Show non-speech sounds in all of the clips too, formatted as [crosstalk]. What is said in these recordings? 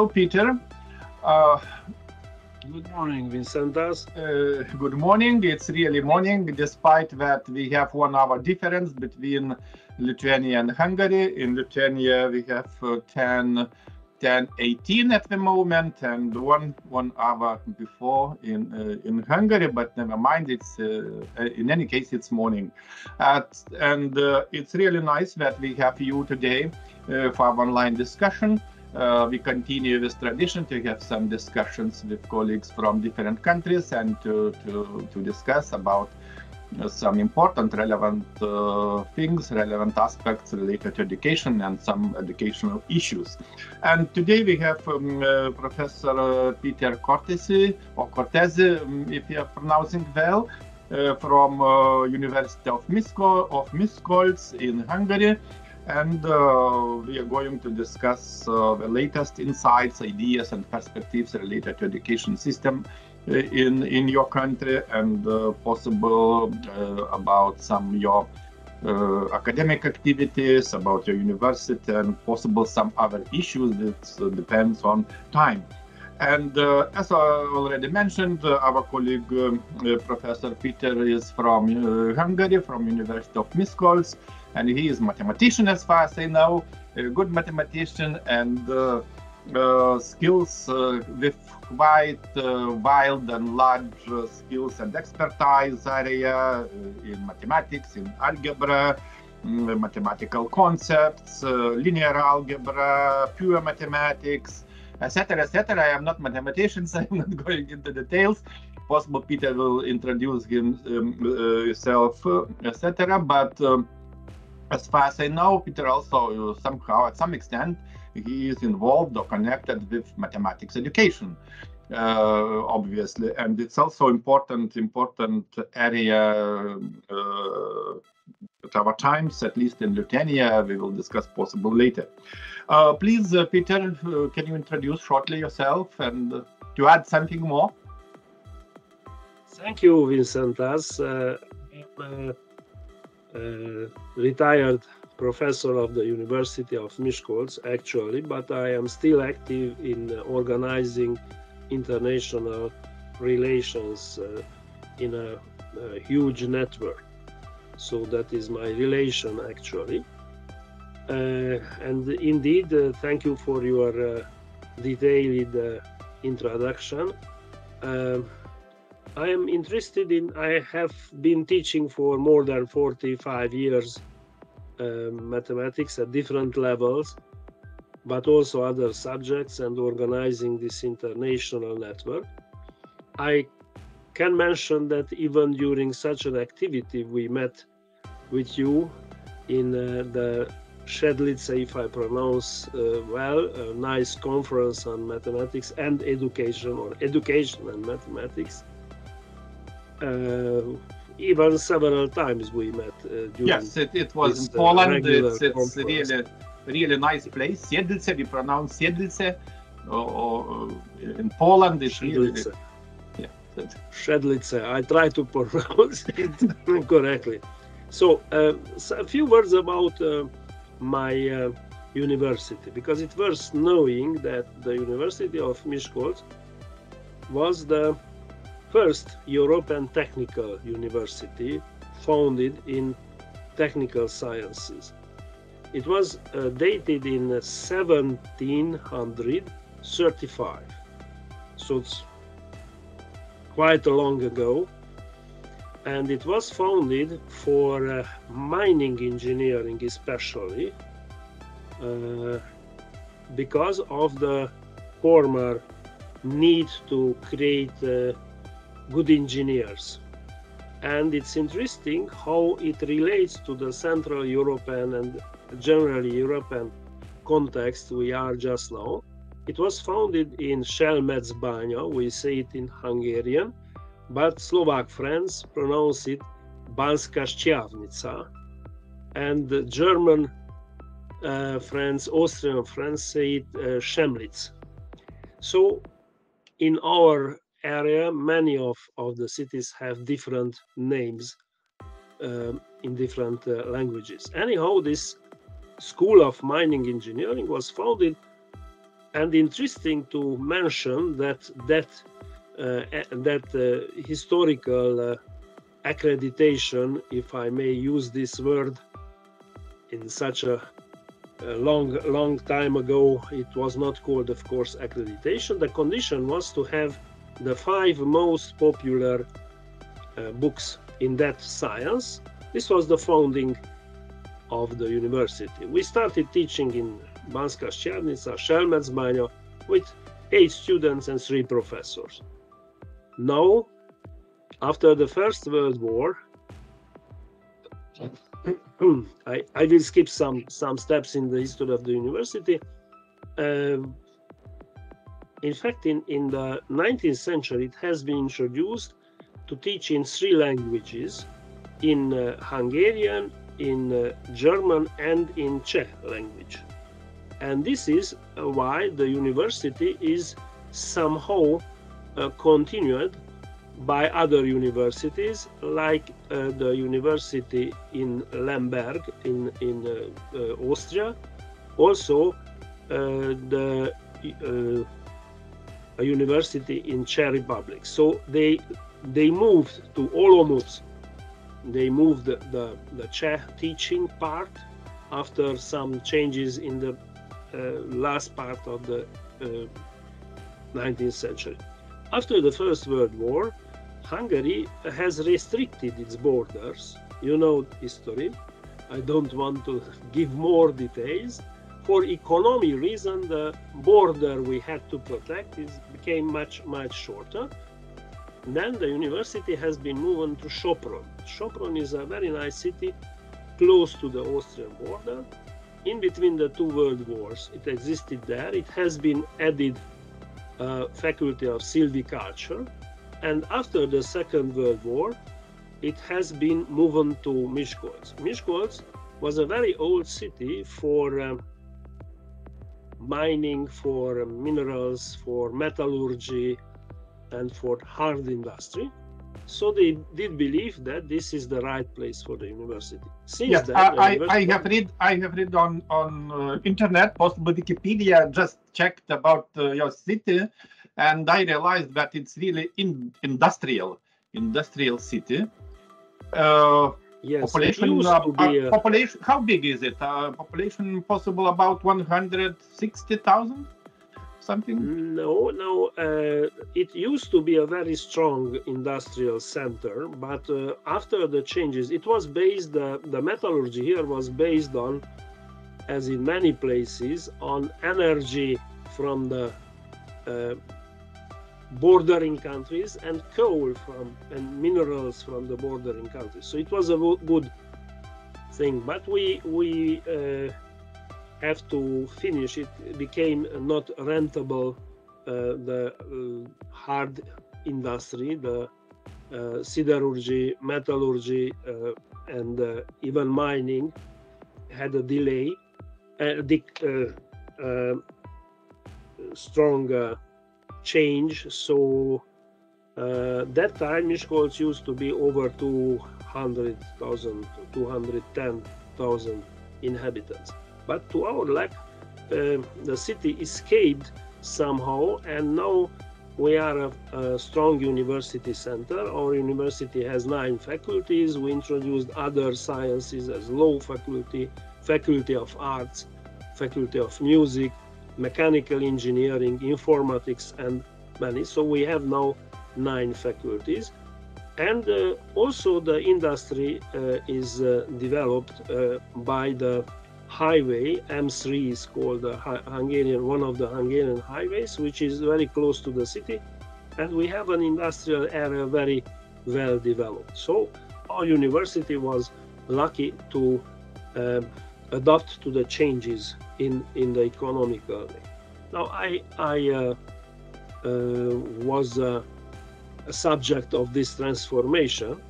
Uh, hello, Peter. Uh, good morning, Vincentas. Uh, good morning. It's really morning, despite that we have one hour difference between Lithuania and Hungary. In Lithuania, we have uh, 10, 10, 18 at the moment, and one one hour before in uh, in Hungary. But never mind. It's uh, in any case, it's morning, and uh, it's really nice that we have you today for our online discussion. Uh, we continue this tradition to have some discussions with colleagues from different countries and to, to, to discuss about uh, some important relevant uh, things, relevant aspects related to education and some educational issues. And today we have um, uh, Professor uh, Peter Kortesi, or Cortese, um, if you are pronouncing well, from University of Miskolc, of Miskolc in Hungary and uh, we are going to discuss uh, the latest insights, ideas, and perspectives related to education system uh, in in your country, and uh, possible uh, about some your uh, academic activities, about your university, and possible some other issues that depends on time. And as I already mentioned, our colleague Professor Peter is from Hungary, from University of Miskolc and he is mathematician as far as I know, a good mathematician and uh, uh, skills uh, with quite uh, wild and large uh, skills and expertise area uh, in mathematics, in algebra, mm, mathematical concepts, linear algebra, pure mathematics, etc., etc. I am not mathematician, so [laughs] I'm not going into details. Possible Peter will introduce himself, um, etc. But um, as far as I know, Peter also somehow, at some extent, he is involved or connected with mathematics education, uh, obviously, and it's also important important area uh, at our times, at least in Lithuania. We will discuss possible later. Uh, please, uh, Peter, uh, can you introduce shortly yourself and to add something more? Thank you, Vincentas. Uh, uh, retired professor of the University of Miskolc, actually, but I am still active in organizing international relations uh, in a, a, huge network. So that is my relation, actually. Uh, and indeed, uh, thank you for your uh, detailed uh, introduction. Um, I am interested in, I have been teaching for more than 45 years uh, mathematics at different levels, but also other subjects and organizing this international network. I can mention that even during such an activity, we met with you in uh, the Sedlice, if I pronounce uh, well, a nice conference on mathematics and education, or education and mathematics even several times we met. Uh, yes, it, it was this, in uh, Poland. it's it's really really nice place. Siedlce, we pronounce Siedlce. Or, in Poland, it's really. Yeah. Sedlice. I try to [laughs] pronounce it correctly. So, uh, so, a few words about uh, my uh, university, because it's worth knowing that the University of Miskolc was the first European technical university founded in technical sciences. It was uh, dated in 1735, so it's quite a long ago. And it was founded for uh, mining engineering, especially uh, because of the former need to create uh, good engineers. And it's interesting how it relates to the Central European and generally European context we are just now. It was founded in Selmecbánya, we say it in Hungarian, but Slovak friends pronounce it Banska Štiavnica, and the German uh, friends, Austrian friends say it uh, Schemnitz. So in our area, many of, of the cities have different names um, in different uh, languages. Anyhow, this school of mining engineering was founded and interesting to mention that that uh, that uh, historical uh, accreditation, if I may use this word, in such a, a, long long time ago, it was not called, of course, accreditation. The condition was to have the five most popular uh, books in that science. This was the founding of the university. We started teaching in Banska Štiavnica, Šelmecbanja, with eight students and three professors. Now, after the First World War, [clears throat] I, I will skip some some steps in the history of the university. Uh, in fact, in, in the 19th century, it has been introduced to teach in three languages in uh, Hungarian, in uh, German, and in Czech language. And this is uh, why the university is somehow uh, continued by other universities, like uh, the university in Lemberg in, in Austria, also the a university in Czech Republic. So they they moved to Olomouc. They moved the, the, the Czech teaching part after some changes in the uh, last part of the uh, 19th century. After the First World War, Hungary has restricted its borders. You know history. I don't want to [laughs] give more details. For economy reason, the border we had to protect is became much much shorter. Then the university has been moved to Sopron. Sopron is a very nice city close to the Austrian border. In between the two world wars, it existed there. It has been added uh, faculty of silviculture, and after the Second World War, it has been moved to Miskolc. Miskolc was a very old city for um, mining, for minerals, for metallurgy, and for hard industry. So they did believe that this is the right place for the university. Since yes, then, I, university I, have read I have read on on uh, internet, possibly Wikipedia, just checked about uh, your city, and I realized that it's really in industrial industrial city. Uh, yes, population, uh, a... population. How big is it? Uh, population possible about one hundred sixty thousand something? No, no. Uh, it used to be a very strong industrial center, but uh, after the changes, it was based. Uh, the metallurgy here was based on, as in many places, on energy from the uh, bordering countries and coal from and minerals from the bordering countries. So it was a good thing, but we we uh, have to finish. It became not rentable. Uh, the uh, hard industry, the uh, siderurgy, metallurgy, uh, and uh, even mining had a delay, a strong change. So uh, that time Miskolc used to be over 200,000, 210,000 inhabitants. But to our luck, uh, the city escaped somehow, and now we are a, a, strong university center. Our university has nine faculties. We introduced other sciences as law faculty, faculty of arts, faculty of music, mechanical engineering, informatics, and many. So we have now nine faculties. And uh, also the industry uh, is uh, developed uh, by the highway. M3 is called the Hungarian, one of the Hungarian highways, which is very close to the city. And we have an industrial area very well developed. So our university was lucky to uh, adapt to the changes in in the economic way. Now I I uh, uh, was a subject of this transformation,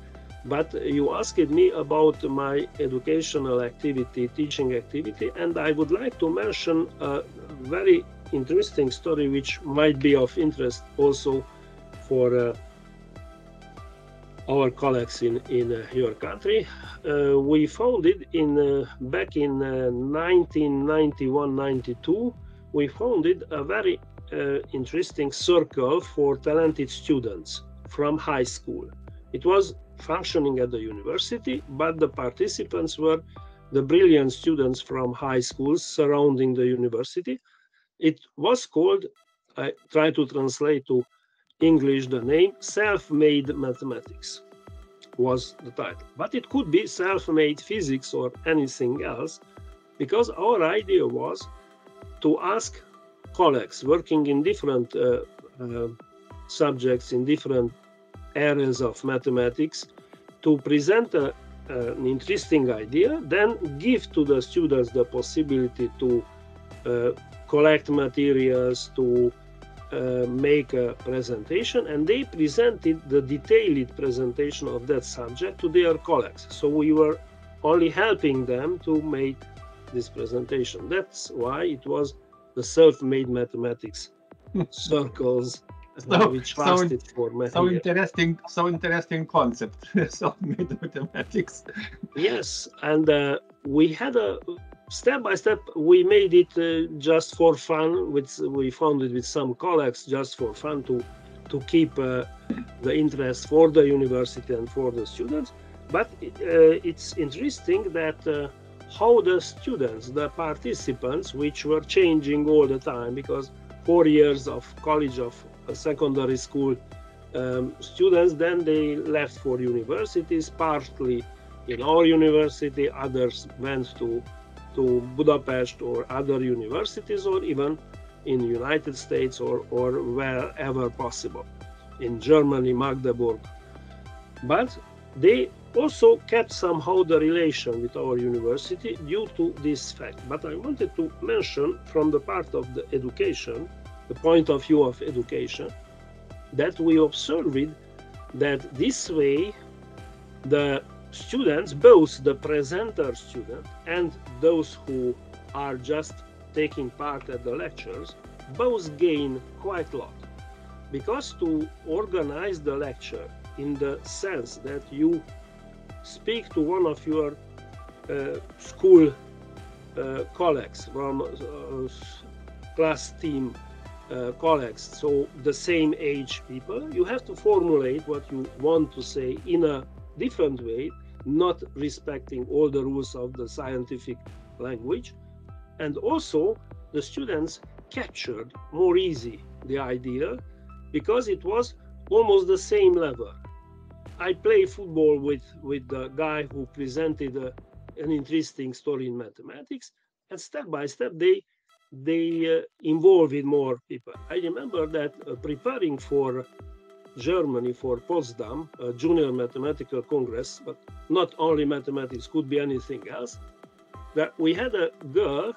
but you asked me about my educational activity, teaching activity, and I would like to mention a very interesting story which might be of interest also for uh, our colleagues in, in uh, your country. Uh, we founded in uh, back in 1991-92 we founded a very interesting circle for talented students from high school. It was functioning at the university, but the participants were the brilliant students from high schools surrounding the university. It was called, I try to translate to English the name, Self-Made Mathematics was the title. But it could be self-made physics or anything else, because our idea was to ask colleagues working in different uh, uh, subjects, in different areas of mathematics, to present a, an interesting idea, then give to the students the possibility to uh, collect materials, to uh, make a presentation, and they presented the detailed presentation of that subject to their colleagues. So we were only helping them to make this presentation. That's why it was the self-made mathematics [laughs] circles so, which lasted so, for many so interesting so interesting concept [laughs] self-made mathematics yes and uh, we had a step by step we made it uh, just for fun with we found it with some colleagues just for fun to to keep uh, the interest for the university and for the students but uh, it's interesting that uh, how the students the participants which were changing all the time because four years of college of secondary school um, students. Then they left for universities, partly in our university, others went to, to Budapest or other universities, or even in United States or, or wherever possible, in Germany, Magdeburg. But they also kept somehow the relation with our university due to this fact. But I wanted to mention from the part of the education the point of view of education, that we observed that this way the students, both the presenter student and those who are just taking part at the lectures, both gain quite a lot. Because to organize the lecture in the sense that you speak to one of your uh, school uh, colleagues from uh, class team uh, colleagues, so the same age people, you have to formulate what you want to say in a different way, not respecting all the rules of the scientific language. And also, the students captured more easy the idea because it was almost the same level. I play football with, with the guy who presented a, an interesting story in mathematics, and step by step, they they uh, involved more people. I remember that uh, preparing for Germany for Potsdam, junior mathematical congress, but not only mathematics, could be anything else, that we had a girl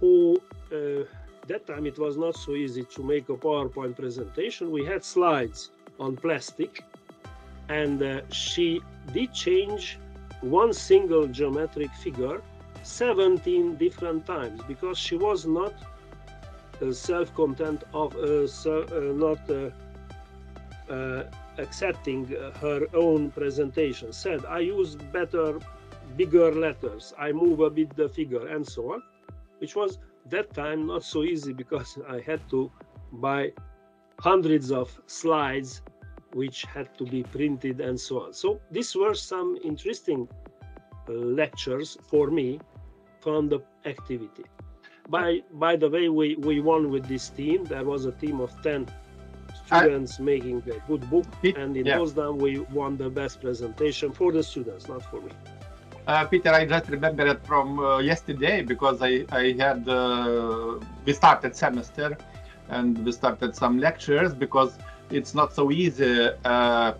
who, uh, that time it was not so easy to make a PowerPoint presentation. We had slides on plastic, and uh, she did change one single geometric figure 17 different times because she was not uh, self-content of uh, so, uh, not uh, Uh, accepting her own presentation said i use better bigger letters i move a bit the figure and so on which was that time not so easy [laughs] because i had to buy hundreds of slides which had to be printed and so on so these were some interesting uh, lectures for me from the activity. By by the way, we, we won with this team. There was a team of 10 students I, making a good book, and in yeah. Potsdam we won the best presentation for the students, not for me. Uh, Peter, I just remember it from uh, yesterday because I, I had uh, we started semester and we started some lectures because it's not so easy. Uh,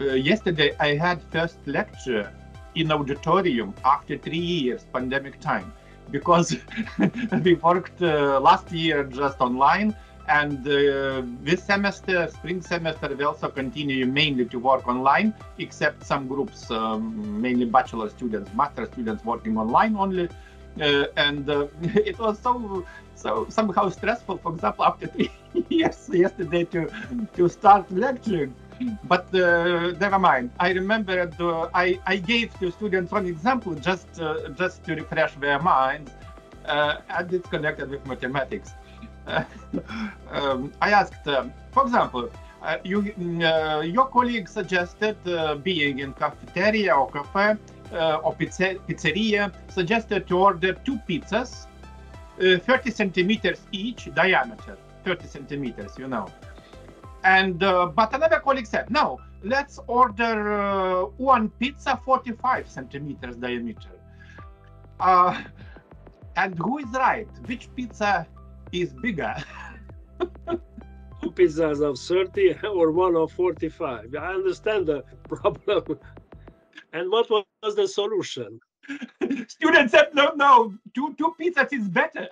uh, yesterday I had first lecture in auditorium after three years pandemic time because [laughs] we worked uh, last year just online and uh, this semester spring semester we also continue mainly to work online except some groups um, mainly bachelor students master students working online only uh, and uh, [laughs] it was so so somehow stressful for example after three [laughs] years yesterday to to start lecturing but uh, never mind. I remember I, I gave to students one example just uh, just to refresh their minds. uh, and it's connected with mathematics. [laughs] um, I asked, um, for example, uh, you, uh, your colleague suggested uh, being in cafeteria or cafe uh, or pizzeria, suggested to order two pizzas, uh, 30 centimeters each diameter, 30 centimeters, you know. And but another colleague said, no, let's order one pizza 45 centimeters diameter. [laughs] and who is right? Which pizza is bigger? [laughs] Two pizzas of 30 or one of 45. I understand the [laughs] problem. And what was the solution? [laughs] Students said, no, no, two, two pizzas is better.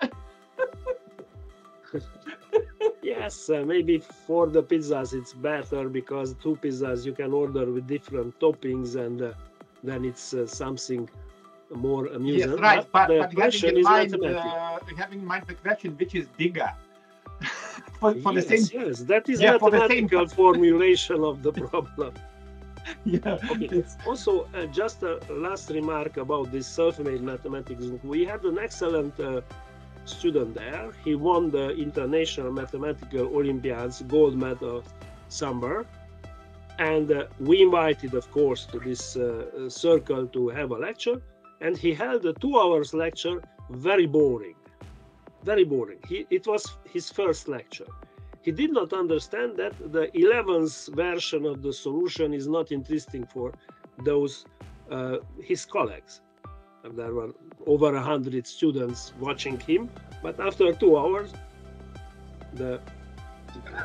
yes, uh, maybe for the pizzas it's better because two pizzas you can order with different toppings and uh, then it's uh, something more amusing. Yes, right. But, but, but having, in mind, uh, having in mind the question which is bigger. [laughs] for, for yes, the same, yes, that is yeah, mathematical for [laughs] formulation of the problem. [laughs] yeah. Okay. Also, uh, just a last remark about this self-made mathematics. We had an excellent uh, student there. He won the International Mathematical Olympiads gold medal summer. And uh, we invited, of course, to this uh, circle to have a lecture and he held a two hours lecture very boring. Very boring. He, it was his first lecture. He did not understand that the 11th version of the solution is not interesting for those uh, his colleagues. There were over 100 students watching him but after two hours the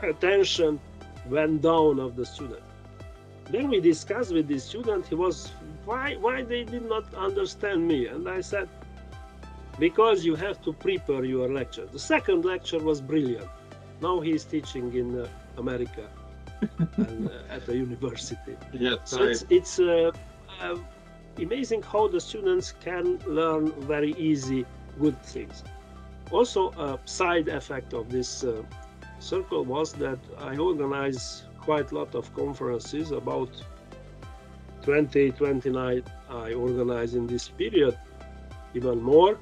attention went down of the student. Then we discussed with the student he was why why they did not understand me? And i said because you have to prepare your lecture. The second lecture was brilliant. Now he is teaching in uh, america [laughs] and uh, at the university. Yes so it's, it's uh, uh, amazing how the students can learn very easy good things. Also a side effect of this uh, circle was that i organized quite a lot of conferences about 20, 29 I organize in this period, even more,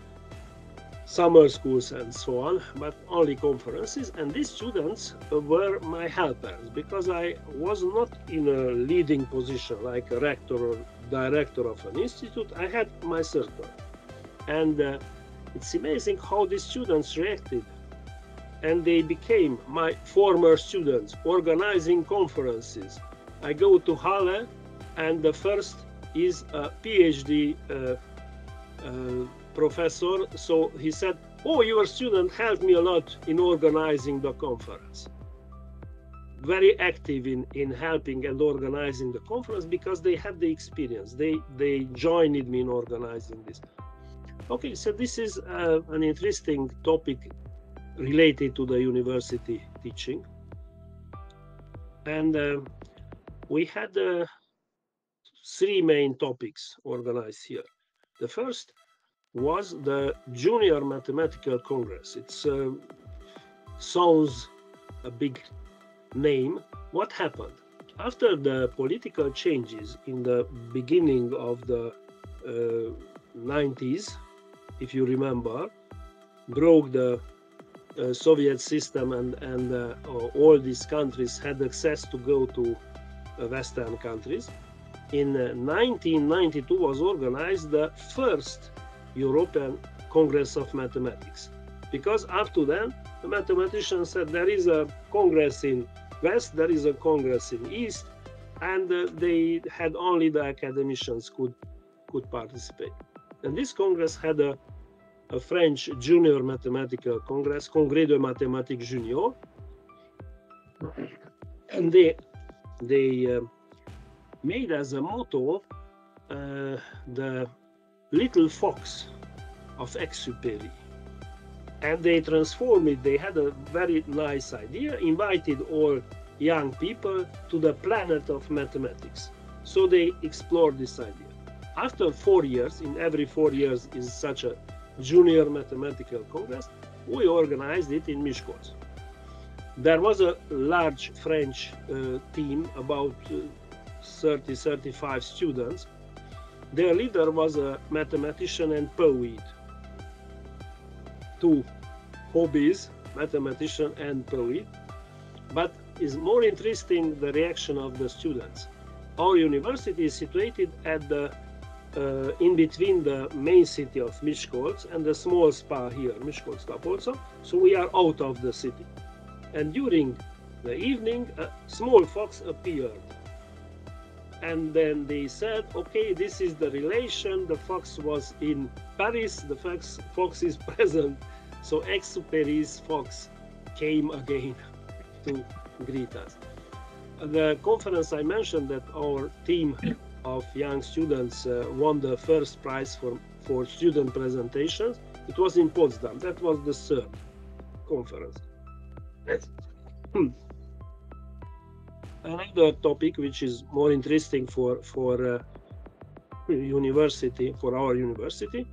summer schools and so on, but only conferences. And these students were my helpers because I was not in a leading position like a rector or director of an institute. I had my circle. And uh, it's amazing how these students reacted. And they became my former students, organizing conferences. I go to Halle and the first is a PhD uh, uh, professor. So he said, "Oh, your student helped me a lot in organizing the conference." Very active in in helping and organizing the conference because they had the experience. They they joined me in organizing this. Okay, so this is uh, an interesting topic related to the university teaching, and uh, we had. Uh, three main topics organized here. The first was the Junior Mathematical Congress. It uh, sounds a big name. What happened? After the political changes in the beginning of the uh, 90s, if you remember, broke the uh, Soviet system and, and uh, all these countries had access to go to uh, Western countries in 1992 uh, was organized the first European Congress of Mathematics. Because up to then, the mathematicians said there is a Congress in West, there is a Congress in East, and uh, they had only the academicians could could participate. And this Congress had a, a French junior mathematical Congress, Congrès de mathématiques junior, and they they uh, made as a motto uh, the little fox of Exupéry. And they transformed it. They had a very nice idea, invited all young people to the planet of mathematics. So they explored this idea. After four years, in every four years is such a junior mathematical congress, we organized it in Miskolc. There was a large French uh, team, about uh, 30, 35 students. Their leader was a mathematician and poet. two hobbies, mathematician and poet, but is more interesting the reaction of the students. Our university is situated at the uh, in between the main city of Miskolc and the small spa here, Miskolc also. So we are out of the city. And during the evening, a small fox appeared. And then they said, okay, this is the relation. The fox was in Paris, the fox, fox is [laughs] present. So Exupéry's fox came again [laughs] to greet us. The conference I mentioned that our team of young students uh, won the first prize for, for student presentations. It was in Potsdam. That was the third conference. Another topic which is more interesting for for uh, university for our university,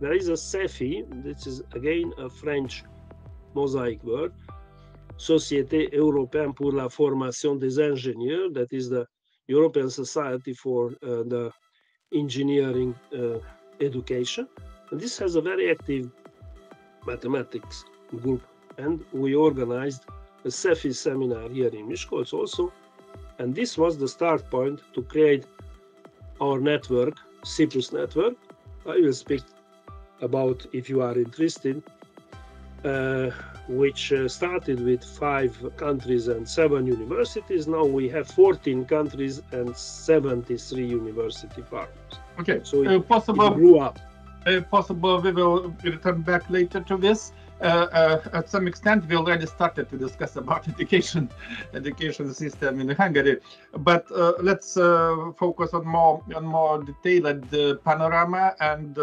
there is a SEFI. This is again a French mosaic word, Société Européenne pour la Formation des Ingénieurs. That is the European Society for uh, the Engineering uh, Education. And this has a very active mathematics group. And we organized a SEFI seminar here in Miskolc also. And this was the start point to create our network, CEEPUS network. I will speak about if you are interested, uh, which uh, started with five countries and seven universities. Now we have 14 countries and 73 university partners. Okay, So uh, it, possible. it grew up. uh, possible we will return back later to this. Uh, uh, at some extent, we already started to discuss about [laughs] education, education system in Hungary, but uh, let's focus on more on more detailed panorama. And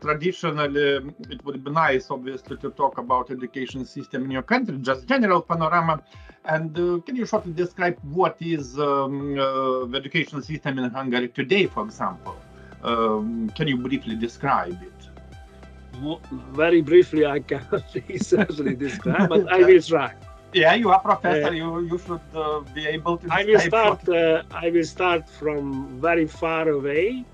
traditionally, it would be nice, obviously, to talk about education system in your country, just general panorama. And uh, can you shortly describe what is um, uh, the education system in Hungary today, for example? Um, can you briefly describe it? Very briefly, I cannot [laughs] certainly describe, but I will try. Yeah, you are professor. Uh, you you should uh, be able to. I will start. Uh, I will start from very far away.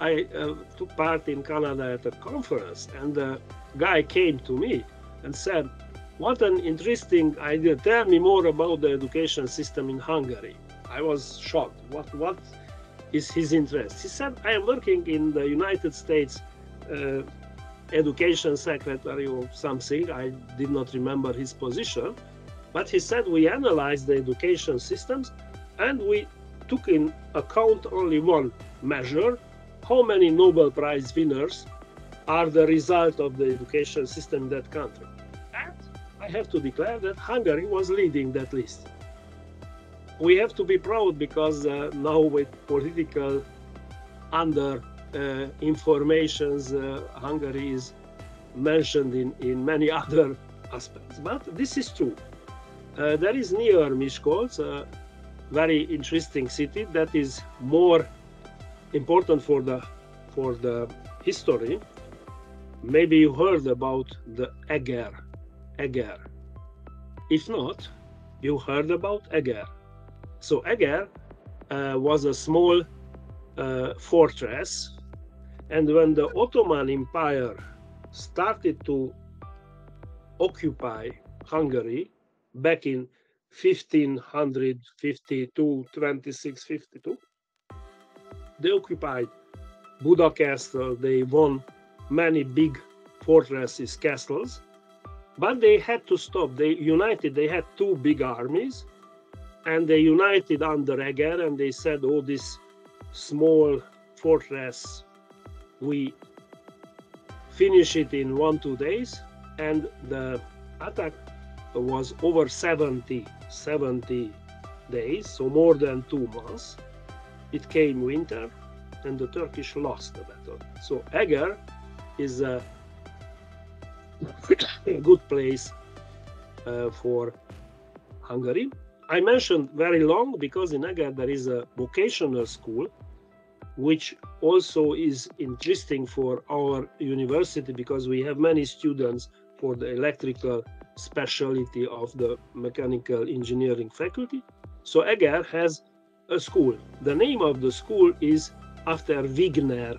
I uh, took part in Canada at a conference, and the guy came to me and said, "What an interesting idea! Tell me more about the education system in Hungary." I was shocked. What what is his interest? He said, "I am working in the United States." Education secretary or something i did not remember his position but he said we analyzed the education systems and we took in account only one measure how many Nobel Prize winners are the result of the education system in that country. And I have to declare that Hungary was leading that list. We have to be proud because uh, now with political under informations, uh, Hungary is mentioned in, in many [laughs] other aspects. But this is true. Uh, there is near Miskolc, a very interesting city that is more important for the for the history. Maybe you heard about the Eger. Eger. If not, you heard about Eger. So Eger uh, was a small uh, fortress, and when the Ottoman Empire started to occupy Hungary back in 1552, 26, 52, they occupied Buda Castle, they won many big fortresses, castles, but they had to stop. They united, they had two big armies, and they united under Eger and they said, Oh, this small fortress, we finish it in one, two days. And the attack was over 70, 70 days, so more than two months. It came winter, and the Turkish lost the battle. So Eger is a [coughs] good place uh, for Hungary. I mentioned very long because in Eger there is a vocational school, which also is interesting for our university because we have many students for the electrical specialty of the mechanical engineering faculty. So Eger has a school. The name of the school is after Wigner.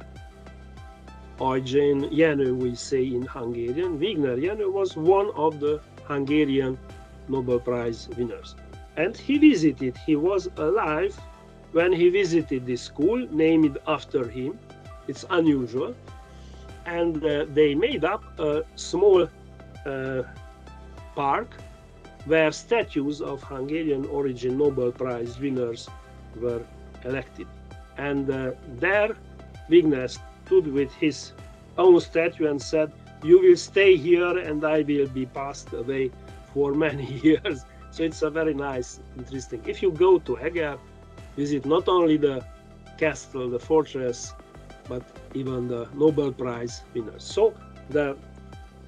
Eugen Jenő, we say in Hungarian. Wigner Jenő was one of the Hungarian Nobel Prize winners. And he visited, he was alive when he visited this school named after him. It's unusual. And uh, they made up a small uh, park where statues of Hungarian origin Nobel Prize winners were elected. And uh, there, Wigner stood with his own statue and said, You will stay here and I will be passed away for many [laughs] years. So it's a very nice, interesting. If you go to Eger, visit not only the castle, the fortress, but even the Nobel Prize winners. So the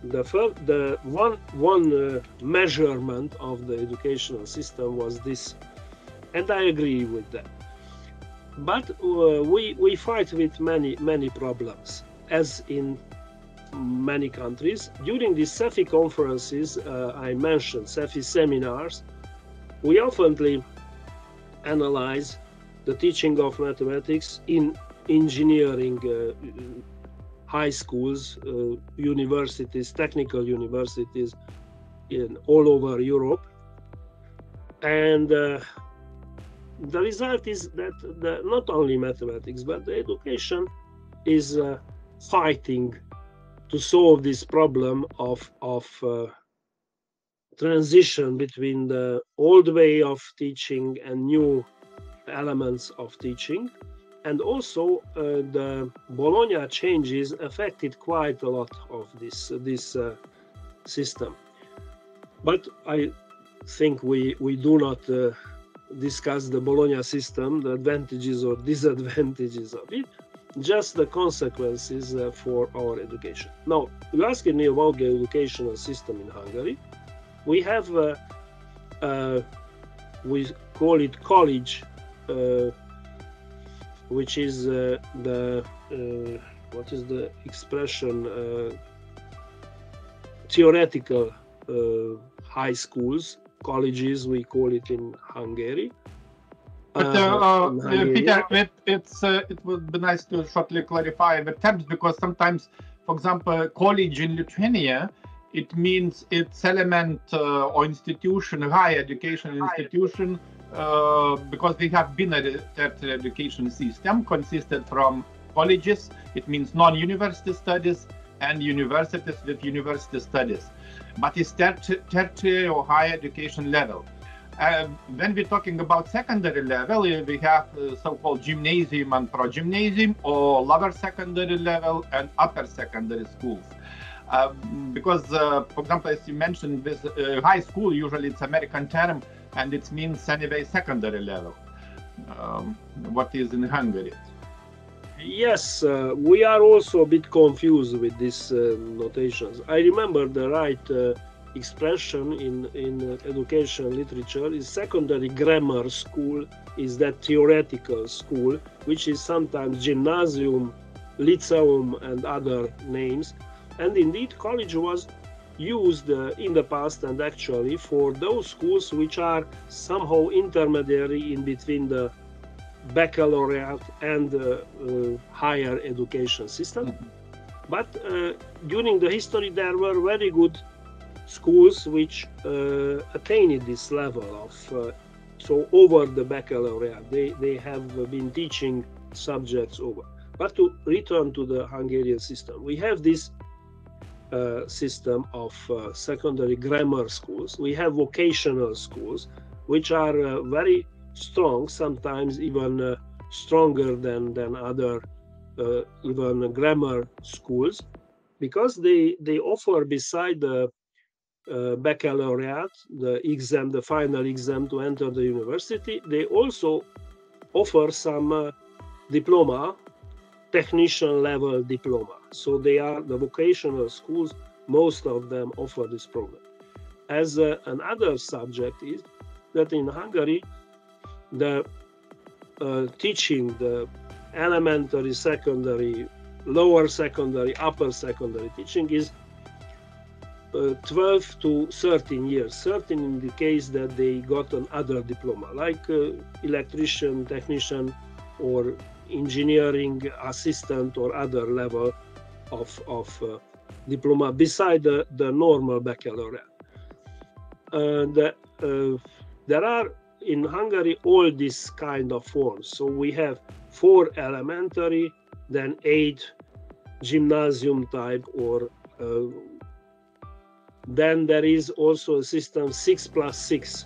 the first, the one one uh, measurement of the educational system was this, and I agree with that. But uh, we we fight with many many problems, as in many countries. During these SEFI conferences uh, I mentioned, SEFI seminars, we oftenly analyze the teaching of mathematics in engineering uh, high schools, uh, universities, technical universities in all over Europe. And uh, the result is that the, not only mathematics, but the education is uh, fighting to solve this problem of, of uh, transition between the old way of teaching and new elements of teaching and also uh, the Bologna changes affected quite a lot of this this uh, system. But I think we we do not uh, discuss the Bologna system, the advantages or disadvantages of it, just the consequences uh, for our education. Now, you asked me about the educational system in Hungary. We have uh, uh, we call it college which is uh, the uh, what is the expression uh, theoretical high schools. Colleges we call it in hungary. But uh, uh, Peter, it, it's uh, it would be nice to shortly clarify the terms because sometimes, for example, college in Lithuania, it means it's element or institution, higher education institution uh, because we have been a tertiary education system consisted from colleges, it means non-university studies, and universities with university studies. But it's ter tertiary or higher education level. Uh, when we're talking about secondary level, uh, we have uh, so-called gymnasium and pro-gymnasium, or lower secondary level and upper secondary schools. Because, uh, for example, as you mentioned, with uh, high school, usually it's American term, and it means anyway secondary level. Um, what is in Hungary? Yes, uh, we are also a bit confused with these uh, notations. I remember the right uh, expression in in education literature is secondary grammar school is that theoretical school which is sometimes gymnasium, lyceum, and other names. And indeed, college was used uh, in the past and actually for those schools which are somehow intermediary in between the baccalaureate and the uh, higher education system. Mm-hmm. But uh, during the history, there were very good schools which uh, attained this level of uh, so over the baccalaureate. They they have been teaching subjects over. But to return to the Hungarian system, we have this uh, system of uh, secondary grammar schools. We have vocational schools, which are uh, very strong, sometimes even uh, stronger than, than other uh, even grammar schools, because they, they offer beside the baccalaureate, the exam, the final exam to enter the university, they also offer some diploma technician level diploma. So they are the vocational schools, most of them offer this program. As uh, another subject is that in Hungary, the uh, teaching, the elementary, secondary, lower secondary, upper secondary teaching is uh, 12 to 13 years. 13 in the case that they got another diploma, like uh, electrician, technician, or engineering assistant or other level of, of uh, diploma beside the, the normal baccalaureate. Uh, the, uh, there are in Hungary all these kind of forms. So we have four elementary, then eight gymnasium type or uh, then there is also a system six plus 6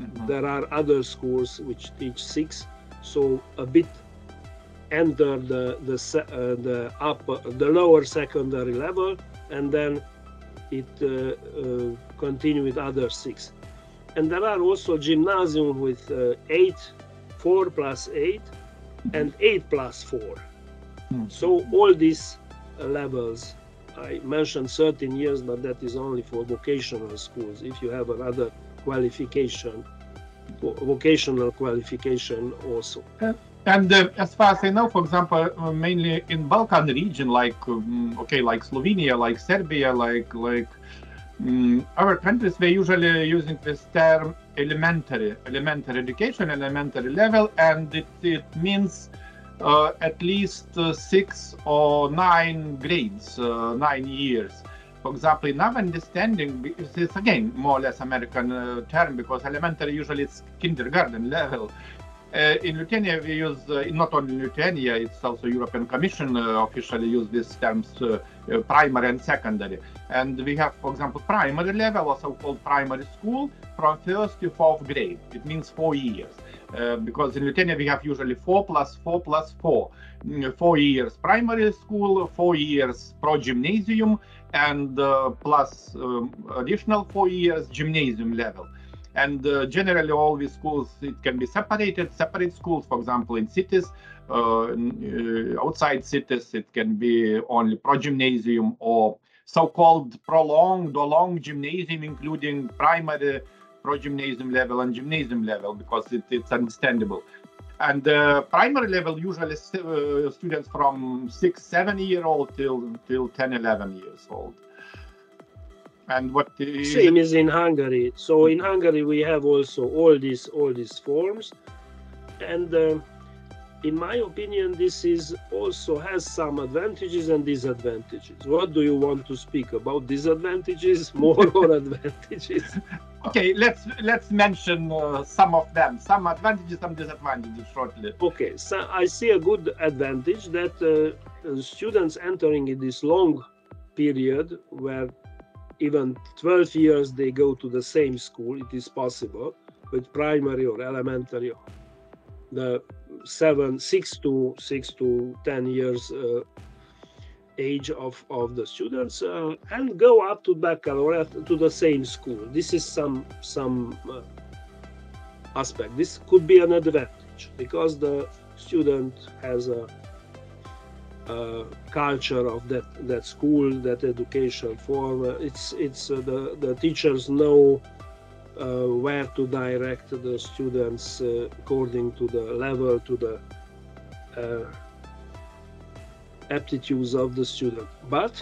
mm-hmm. There are other schools which teach six, so a bit enter the the uh, the upper the lower secondary level, and then it uh, uh, continue with other six. And there are also gymnasium with uh, eight, four plus eight, and eight plus 4 mm-hmm. So all these levels I mentioned 13 years, but that is only for vocational schools. If you have another qualification, vocational qualification also. And uh, as far as I know, for example, uh, mainly in Balkan region, like um, okay, like Slovenia, like Serbia, like like um, other countries, they usually using this term elementary, elementary education, elementary level, and it, it means uh, at least uh, six or nine grades, uh, nine years. For example, in our understanding, this again more or less American term because elementary usually it's kindergarten level. Uh, in Lithuania, we use uh, not only Lithuania, it's also European Commission officially use these terms primary and secondary. And we have, for example, primary level, also called primary school, from first to fourth grade. It means four years. Uh, because in Lithuania we have usually four plus four plus four. Mm, four years primary school, four years pro gymnasium, and uh, plus um, additional four years gymnasium level. And uh, generally, all these schools it can be separated. Separate schools, for example, in cities, uh, uh, outside cities, it can be only pro gymnasium or so-called prolonged or long gymnasium, including primary pro-gymnasium level and gymnasium level because it, it's understandable. And uh, primary level usually uh, students from six, seven year old till till 10, 11 years old. And what is same is in Hungary. So in Hungary we have also all these all these forms, and uh, in my opinion, this is also has some advantages and disadvantages. What do you want to speak about? Disadvantages [laughs] more or advantages? [laughs] Okay, let's let's mention uh, some of them. Some advantages, some disadvantages shortly. Okay, so I see a good advantage that uh, students entering in this long period where even 12 years they go to the same school, it is possible with primary or elementary the seven, six to six to ten years uh, age of, of the students uh, and go up to baccalaureate to the same school. This is some some uh, aspect. This could be an advantage because the student has a, a culture of that that school, that education form. It's it's uh, the the teachers know uh, where to direct the students uh, according to the level, to the uh, aptitudes of the student. But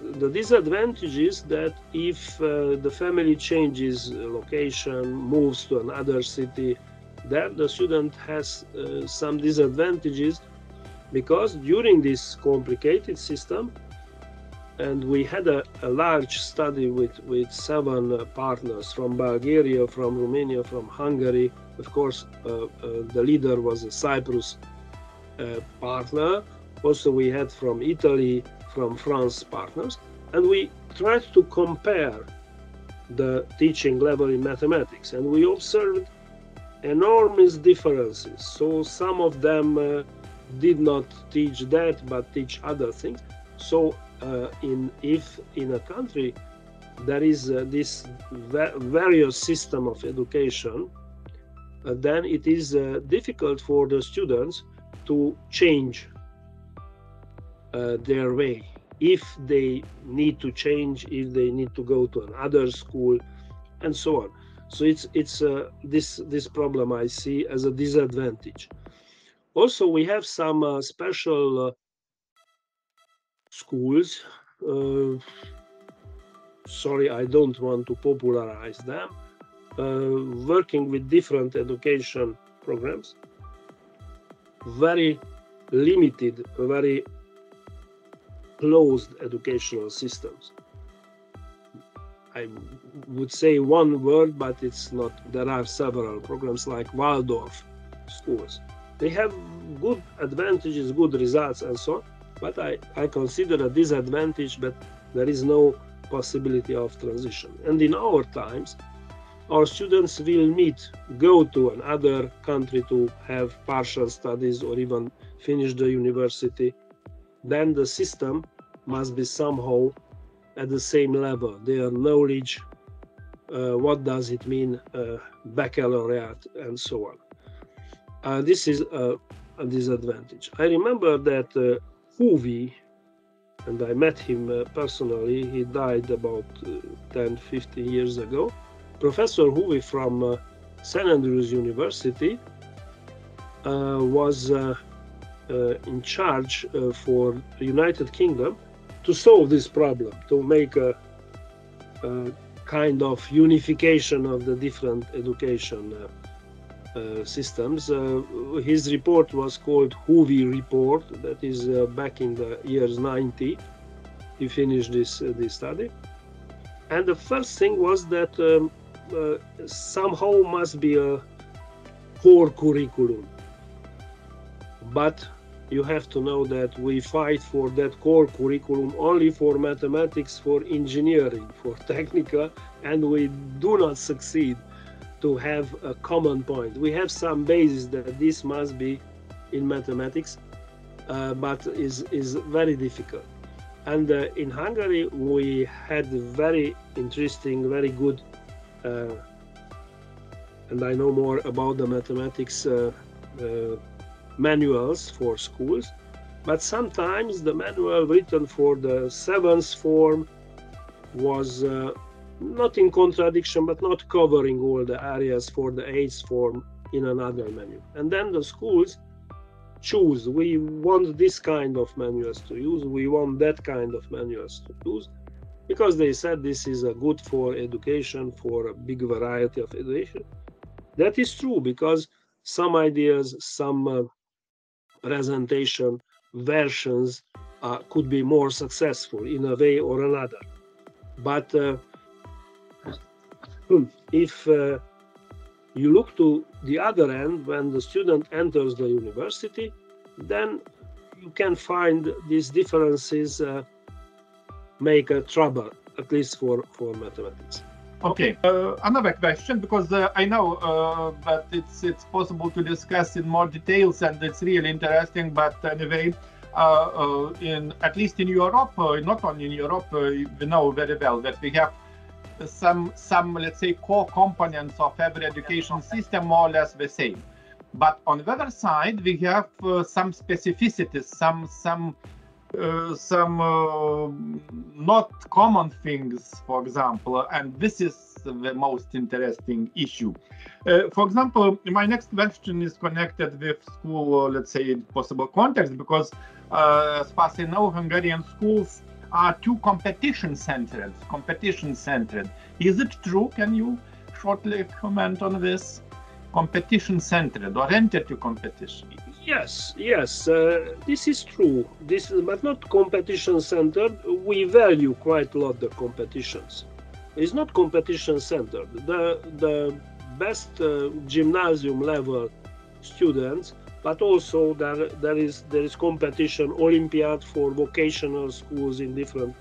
the disadvantage is that if uh, the family changes location, moves to another city, then the student has uh, some disadvantages because during this complicated system, and we had a, a large study with, with seven uh, partners from Bulgaria, from Romania, from Hungary. Of course, uh, uh, the leader was a Cyprus uh, partner. Also, we had from Italy, from France partners, and we tried to compare the teaching level in mathematics, and we observed enormous differences. So some of them uh, did not teach that, but teach other things. So uh, in if in a country there is uh, this va various system of education, uh, then it is uh, difficult for the students to change uh, their way. If they need to change, if they need to go to another school, and so on. So it's it's uh, this this problem I see as a disadvantage. Also, we have some special schools. Uh, sorry, I don't want to popularize them. Uh, working with different education programs, very limited, very closed educational systems. I would say one word, but it's not. There are several programs like Waldorf schools. They have good advantages, good results, and so on. But I, I consider a disadvantage that there is no possibility of transition. And in our times, our students will meet, go to another country to have partial studies or even finish the university. Then the system must be somehow at the same level. Their knowledge, uh, what does it mean, uh, baccalaureate, and so on. Uh, this is a, a, disadvantage. I remember that uh, and I met him uh, personally, he died about uh, 10, 15 years ago. Professor Howie from uh, St. Andrews University uh, was in charge for the United Kingdom to solve this problem, to make a, a kind of unification of the different education uh, uh, systems. Uh, his report was called Howie Report, that is uh, back in the years 90. He finished this, uh, this study. And the first thing was that um, uh, somehow must be a core curriculum. But you have to know that we fight for that core curriculum only for mathematics, for engineering, for technical, and we do not succeed to have a common point. We have some basis that this must be in mathematics, uh, but is is very difficult. And uh, in Hungary, we had very interesting, very good, uh, and I know more about the mathematics uh, uh, manuals for schools, but sometimes the manual written for the seventh form was uh, not in contradiction, but not covering all the areas for the eighth form in another menu. And then the schools choose we want this kind of manuals to use, we want that kind of manuals to use, because they said this is a good for education, for a big variety of education. That is true because some ideas, some uh, presentation versions uh, could be more successful in a way or another. But uh, if uh, you look to the other end, when the student enters the university, then you can find these differences uh, make a trouble, at least for, for mathematics. Okay, uh, another question because uh, I know uh, that it's it's possible to discuss in more details and it's really interesting. But anyway, uh, uh, in at least in Europe, uh, not only in Europe, we know very well that we have some some let's say core components of every education system more or less the same. But on the other side, we have some specificities, some some uh, some uh, not common things, for example, and this is the most interesting issue. Uh, for example, my next question is connected with school, uh, let's say, possible context, because uh, as far as I know, Hungarian schools are too competition centered. Competition centered. Is it true? Can you shortly comment on this? Competition centered, oriented to competition. Yes, yes, uh, this is true. This, is, but not competition centered. We value quite a lot the competitions. It's not competition centered. The the best uh, gymnasium level students, but also there there is there is competition Olympiad for vocational schools in different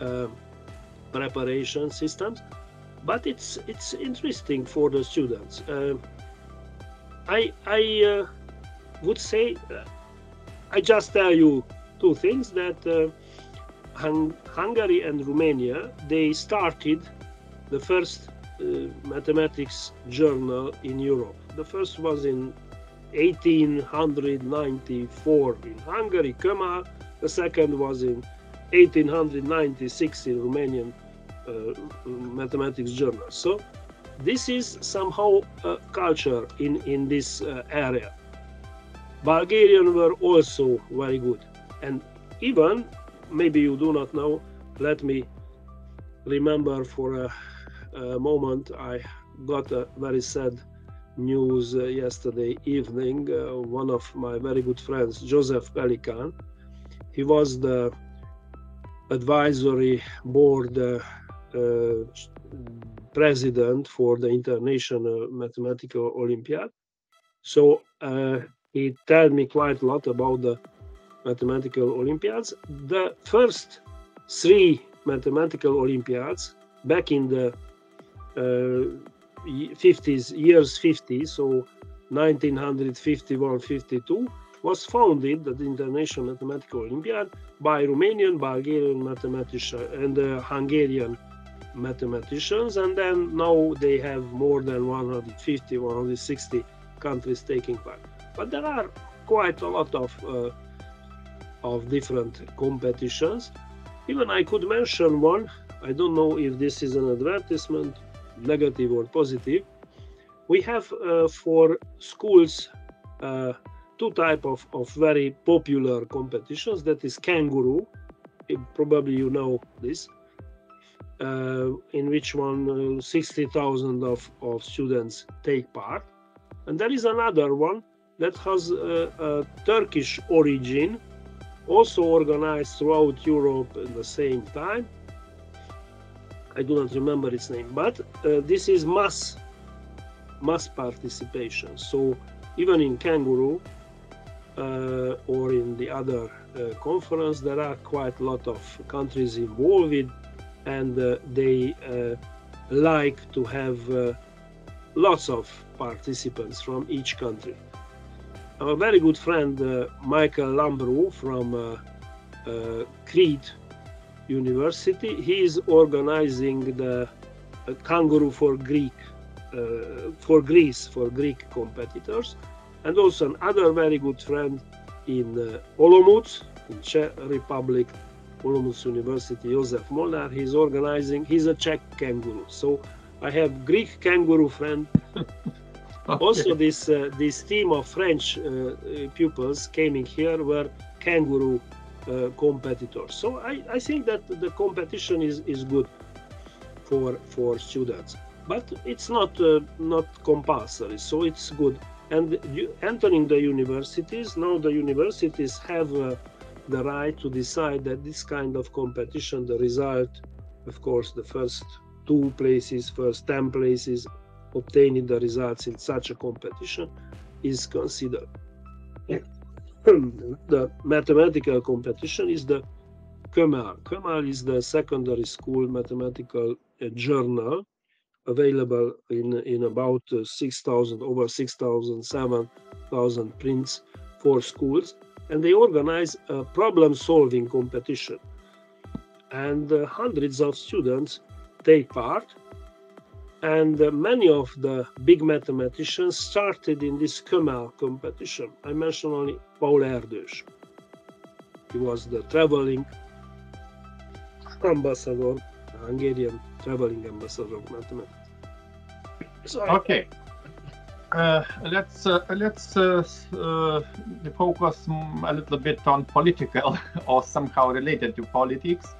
uh, preparation systems. But it's it's interesting for the students. Uh, I I uh, would say, uh, I just tell you two things that uh, Hung Hungary and Romania they started the first uh, mathematics journal in Europe. The first was in 1894 in Hungary. The second was in 1896 in Romanian uh, mathematics journal. So this is somehow culture in in this uh, area. Bulgarian were also very good. And even, maybe you do not know, let me remember for a, a moment, I got a very sad news uh, yesterday evening. Uh, one of my very good friends, Joseph Pelikan, he was the advisory board uh, uh, president for the International Mathematical Olympiad. So uh, he told me quite a lot about the mathematical Olympiads. The first three mathematical Olympiads back in the uh, 50s, years 50, so 1951 52, was founded, the International Mathematical Olympiad, by Romanian, Bulgarian mathematicians and uh, Hungarian mathematicians. And then now they have more than 150, 160 countries taking part. But there are quite a lot of uh, of different competitions. Even I could mention one. I don't know if this is an advertisement, negative or positive. We have uh, for schools uh, two type of, of very popular competitions. That is kangaroo. Probably you know this. Uh, in which one uh, 60,000 of, of students take part. And there is another one that has a, a Turkish origin, also organized throughout Europe at the same time. I do not remember its name, but uh, this is mass mass participation. So even in Kangaroo uh, or in the other uh, conference, there are quite a lot of countries involved, and uh, they uh, like to have uh, lots of participants from each country. A very good friend, Michael Lambrou from Crete University, he is organizing the Kangaroo for Greek uh, for Greece, for Greek competitors, and also another very good friend in uh, Olomouc, in Czech Republic, Olomouc University, Josef Molnár. He's organizing, he's a Czech kangaroo. So I have Greek kangaroo friend. [laughs] okay. Also, this uh, this team of French uh, pupils came in here were kangaroo uh, competitors. So I, I think that the competition is, is good for for students. But it's not uh, not compulsory so it's good. And you, entering the universities now the universities have uh, the right to decide that this kind of competition the result of course the first two places first 10 places obtaining the results in such a competition is considered [clears throat] the mathematical competition is the KöMaL. KöMaL is the secondary school mathematical uh, journal available in, in about uh, 6,000, over 6,000, 7,000 prints for schools. And they organize a problem solving competition. And uh, hundreds of students take part. And uh, many of the big mathematicians started in this KöMaL competition. I mention only Paul Erdős. He was the traveling ambassador, Hungarian traveling ambassador of mathematics. Sorry. Okay. Uh, let's uh, let's uh, uh focus a little bit on political [laughs] or somehow related to politics.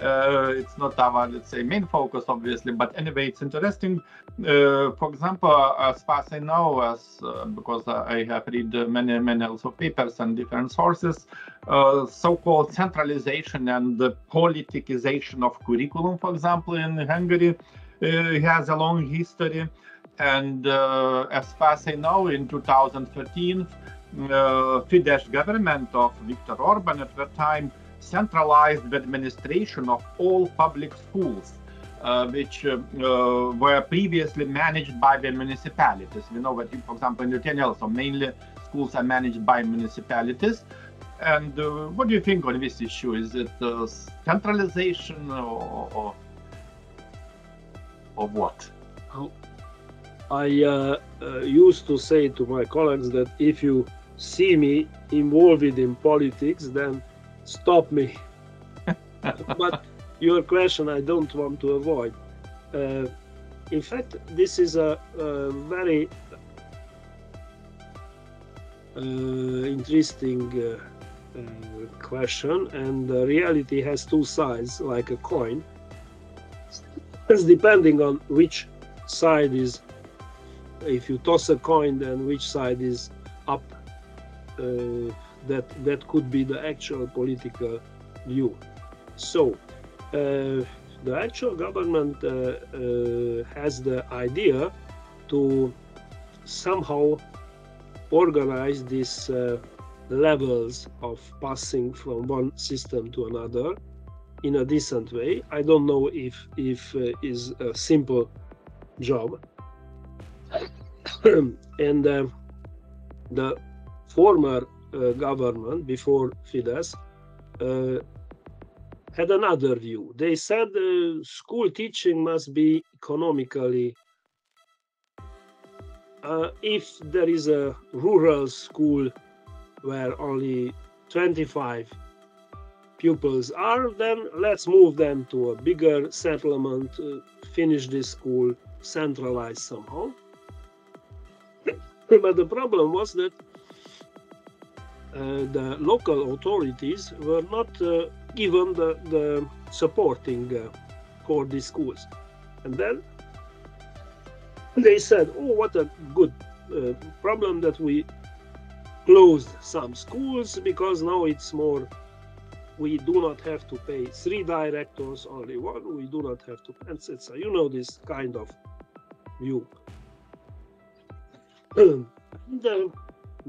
Uh, it's not our let's say main focus obviously but anyway it's interesting. Uh, for example as far as i know as because i have read many many also papers and different sources so-called centralization and politicization of curriculum for example in hungary has a long history. And uh, as far as I know, in 2013, uh, Fidesz government of Viktor Orban at that time centralized administration of all public schools, uh, which uh, uh, were previously managed by the municipalities. We know that, for example, in Lithuania, also mainly schools are managed by municipalities. And uh, what do you think on this issue? Is it centralization or, or, or what? I uh, uh, used to say to my colleagues that if you see me involved in politics, then stop me. [laughs] but your question I don't want to avoid. Uh, in fact, this is a, a very uh, interesting uh, uh, question, and reality has two sides, like a coin. It's depending on which side is if you toss a coin, then which side is up? That that could be the actual political view. So uh, the actual government uh, uh, has the idea to somehow organize these uh, levels of passing from one system to another in a decent way. I don't know if if uh, is a simple job, [clears throat] and uh, the former government before Fidesz uh, had another view. They said uh, school teaching must be economically. Uh, if there is a rural school where only 25 pupils are, then let's move them to a bigger settlement, uh, finish this school, centralize somehow. [coughs] but the problem was that uh, the local authorities were not uh, given the, the supporting uh, for these schools. And then they said, oh, what a good uh, problem that we closed some schools because now it's more we do not have to pay three directors only one we do not have to etc you know this kind of view [clears throat]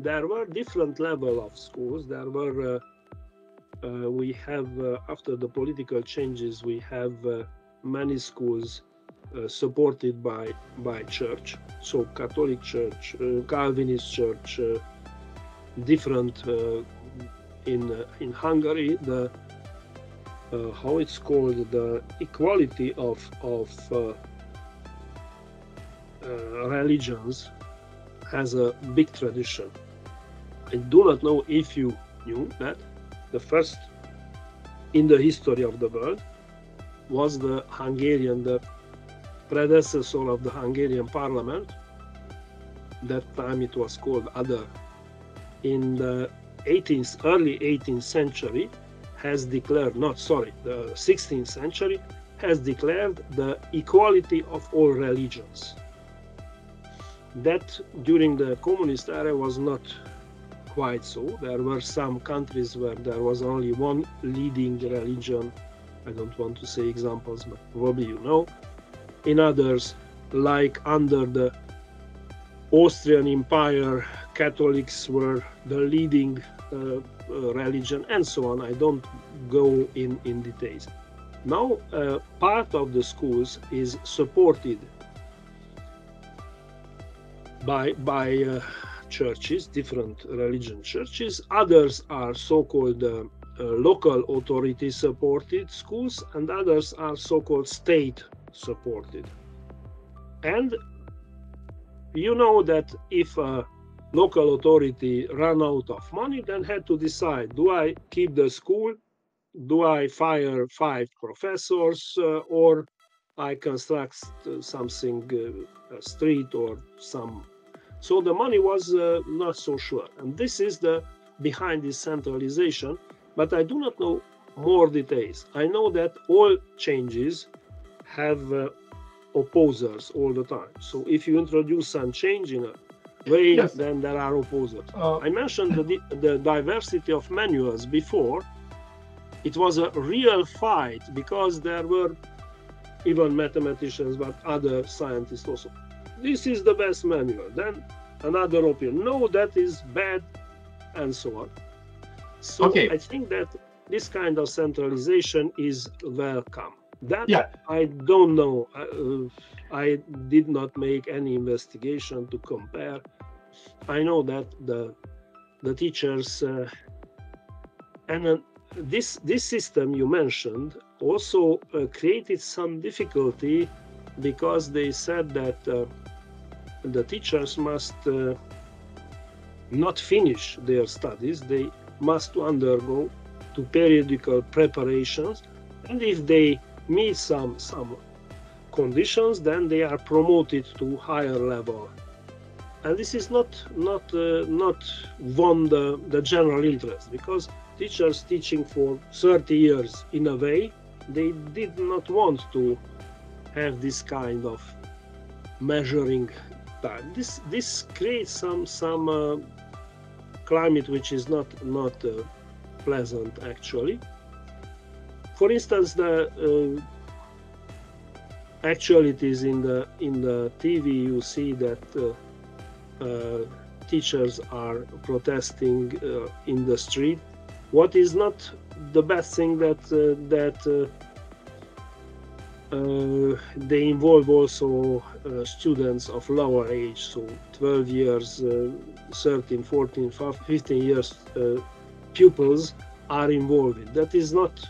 there were different level of schools. There were uh, uh, we have uh, after the political changes we have uh, many schools uh, supported by by church. So catholic church uh, calvinist church different in in hungary the how it's called the equality of of religions has a big tradition I do not know if you knew that the first in the history of the world was the Hungarian, the predecessor of the Hungarian parliament. That time it was called Other. In the 18th, early 18th century, has declared, not sorry, the 16th century has declared the equality of all religions. That during the communist era was not quite so. There were some countries where there was only one leading religion. I don't want to say examples, but probably you know. In others, like under the Austrian Empire, Catholics were the leading uh, uh, religion, and so on. I don't go in, in details. Now, uh, part of the schools is supported by by uh, churches, different religion churches. Others are so-called uh, uh, local authority supported schools and others are so-called state supported. And you know that if a local authority run out of money, then had to decide, do I keep the school? Do I fire five professors uh, or I construct uh, something, uh, a street or some so the money was uh, not so sure. And this is the behind this centralization, but I do not know more details. I know that all changes have uh, opposers all the time. So if you introduce some change in a way, yes. then there are opposers. Uh, I mentioned the, the diversity of manuals before. It was a real fight because there were even mathematicians, but other scientists also this is the best manual. Then another opinion, no, that is bad, and so on. So okay. I think that this kind of centralization is welcome. That yeah. I don't know. Uh, I did not make any investigation to compare. I know that the the teachers uh, and uh, this this system you mentioned also uh, created some difficulty because they said that uh, the teachers must uh, not finish their studies, they must undergo to periodical preparations, and if they meet some some conditions, then they are promoted to higher level. And this is not not uh, not won the, the general interest because teachers teaching for 30 years in a way, they did not want to have this kind of measuring time. This this creates some some uh, climate which is not not uh, pleasant actually. for instance, the uh, actualities in the in the TV, you see that uh, uh, teachers are protesting uh, in the street. What is not the best thing that that Uh, they involve also uh, students of lower age, so 12 years, uh, 13, 14, 15 years pupils are involved. That is not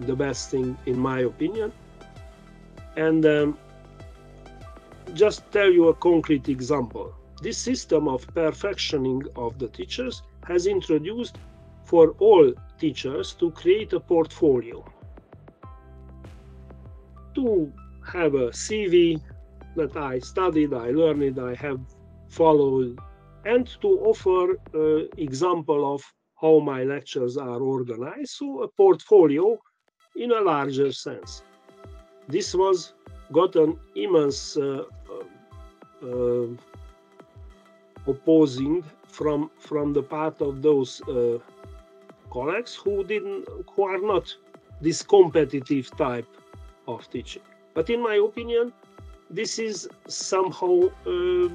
the best thing in my opinion. And um, just tell you a concrete example. This system of perfectioning of the teachers has introduced for all teachers to create a portfolio. To have a CV that I studied, I learned, I have followed, and to offer an example of how my lectures are organized, so a portfolio in a larger sense. This was got an immense uh, uh, uh, opposing from from the part of those uh, colleagues who didn't who are not this competitive type of teaching. But in my opinion, this is somehow uh,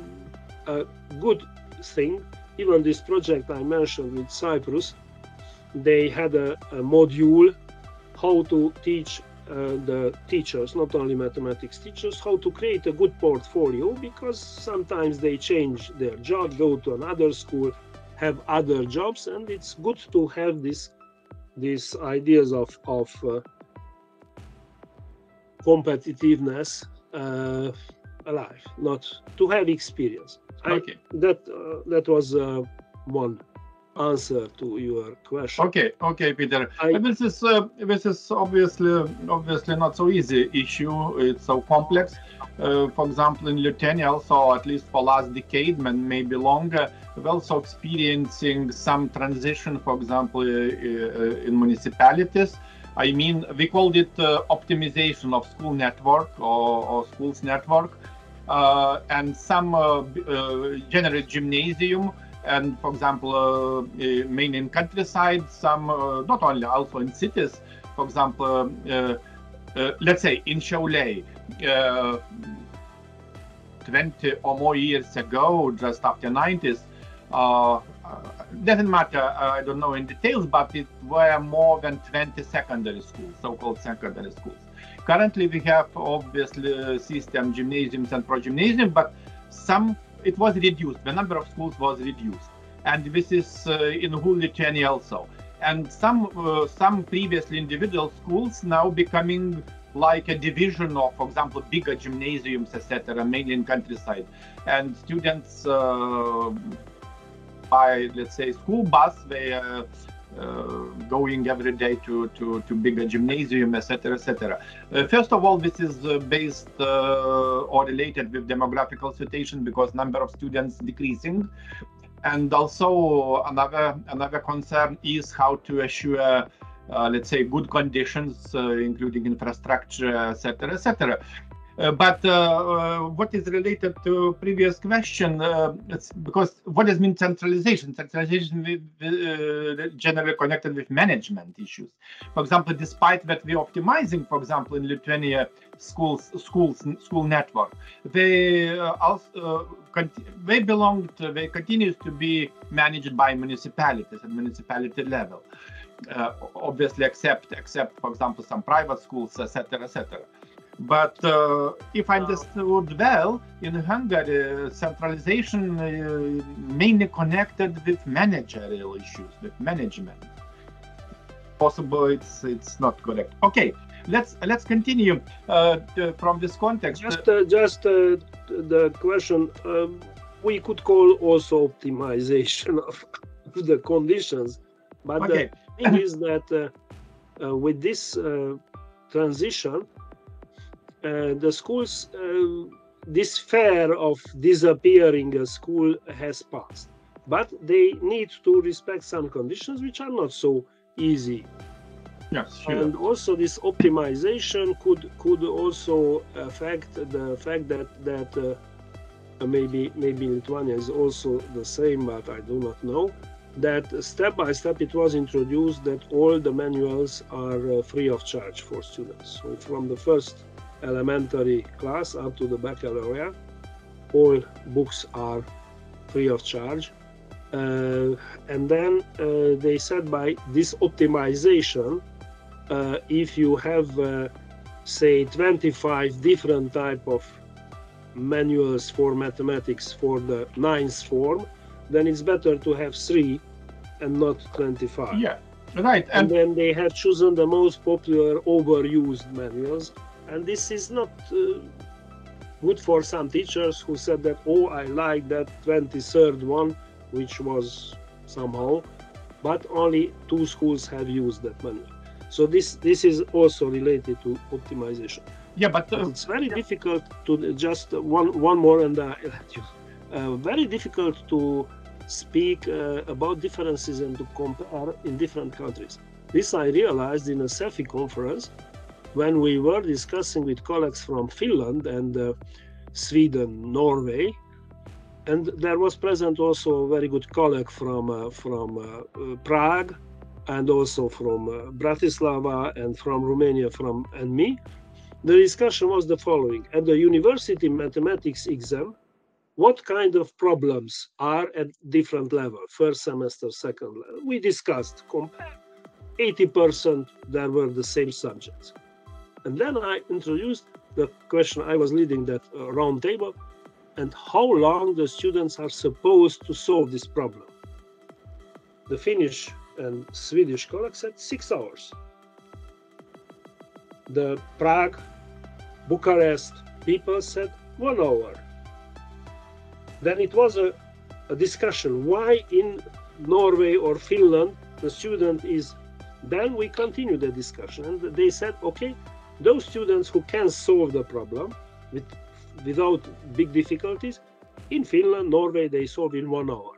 a good thing. Even this project I mentioned with Cyprus, they had a, a module how to teach uh, the teachers, not only mathematics teachers, how to create a good portfolio because sometimes they change their job, go to another school, have other jobs, and it's good to have this these ideas of of uh, competitiveness uh, alive, not to have experience. Okay. I, that uh, that was uh, one answer to your question. Okay, okay, Peter. I, this is uh, this is obviously obviously not so easy issue. It's so complex. Uh, for example, in Lithuania, also at least for last decade, and maybe longer, we're also experiencing some transition. For example, uh, uh in municipalities. I mean, we called it uh, optimization of school network or, or schools network, uh, and some generate gymnasium and for example, uh, uh, mainly in countryside, some uh, not only also in cities. For example, let's say in Šiauliai, 20 or more years ago, just after 90s, uh, doesn't matter, I don't know in details, but it were more than 20 secondary schools, so-called secondary schools. Currently, we have obviously system gymnasiums and pro-gymnasium, but some it was reduced. The number of schools was reduced, and this is uh, in whole Lithuania also. And some uh, some previously individual schools now becoming like a division of, for example, bigger gymnasiums, etc., mainly in countryside, and students uh, by let's say school bus they uh, going every day to, to, to bigger gymnasium, etc., etc. Uh, first of all, this is uh, based or related with demographical situation because number of students decreasing and also another another concern is how to assure uh, let's say good conditions uh, including infrastructure etc etc uh, but uh, uh, what is related to previous question, because what does mean centralization? Centralization with, generally connected with management issues. For example, despite that we're optimizing, for example, in Lithuania, schools, schools, school network, they also they belong to, they continues to be managed by municipalities at municipality level. Uh, obviously, except except for example some private schools, etc., etc. But uh, if I understood well, in Hungary, centralization uh, mainly connected with managerial issues, with management. Possible, it's it's not correct. Okay, let's let's continue uh, from this context. Just uh, just uh, the question um, we could call also optimization of [laughs] the conditions, but okay. the thing is that uh, with this transition uh, the schools, uh, this fear of disappearing a school has passed. But they need to respect some conditions which are not so easy. Yes, sure. And also this optimization could could also affect the fact that that uh, maybe maybe Lithuania is also the same, but I do not know. that step by step it was introduced that all the manuals are uh, free of charge for students. So from the first elementary class up to the baccalaureate, all books are free of charge. Uh, and then uh, they said by this optimization, uh, if you have, uh, say, 25 different type of manuals for mathematics for the ninth form, then it's better to have three and not 25. Yeah, right. And, and then they have chosen the most popular overused manuals. And this is not uh, good for some teachers who said that, oh, I like that 23rd one, which was somehow, but only two schools have used that manual. So this this is also related to optimization. Yeah, but, uh, it's very yeah. difficult to just one one more and uh, [laughs] uh, very difficult to speak uh, about differences and to compare in different countries. This I realized in a SEFI conference when we were discussing with colleagues from Finland and uh, Sweden, Norway, and there was present also a very good colleague from uh, from Prague and also from Bratislava and from Romania from and me the discussion was the following. At the university mathematics exam, what kind of problems are at different level, first semester, second level? We discussed, compare. 80% there were the same subjects. And then I introduced the question, I was leading that uh, round table, and how long the students are supposed to solve this problem. The Finnish and Swedish colleagues said six hours. The Prague Bucharest people said one hour. Then it was a, a discussion why in Norway or Finland the student is. Then we continued the discussion and they said, okay, those students who can solve the problem with, without big difficulties, in Finland, Norway, they solve in one hour.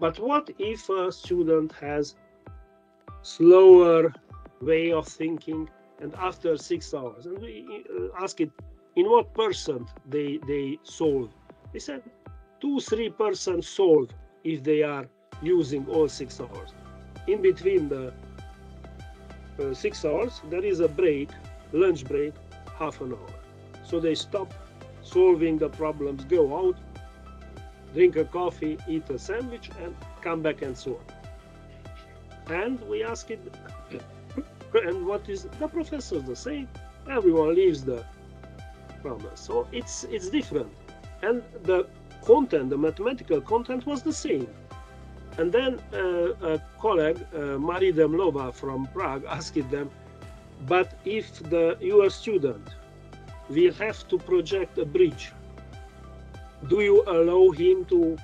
But what if a student has slower way of thinking, and after six hours. And we uh, asked it, in what percent they, they solve? They said two, three percent solve if they are using all six hours. In between the uh, six hours, there is a break, lunch break, half an hour. So they stop solving the problems, go out, drink a coffee, eat a sandwich, and come back and so on. And we ask it [coughs] and what is the professors the same everyone leaves the problem so it's it's different and the content the mathematical content was the same and then uh, a colleague uh, marie demlova from prague [laughs] asked them but if the your student will have to project a bridge do you allow him to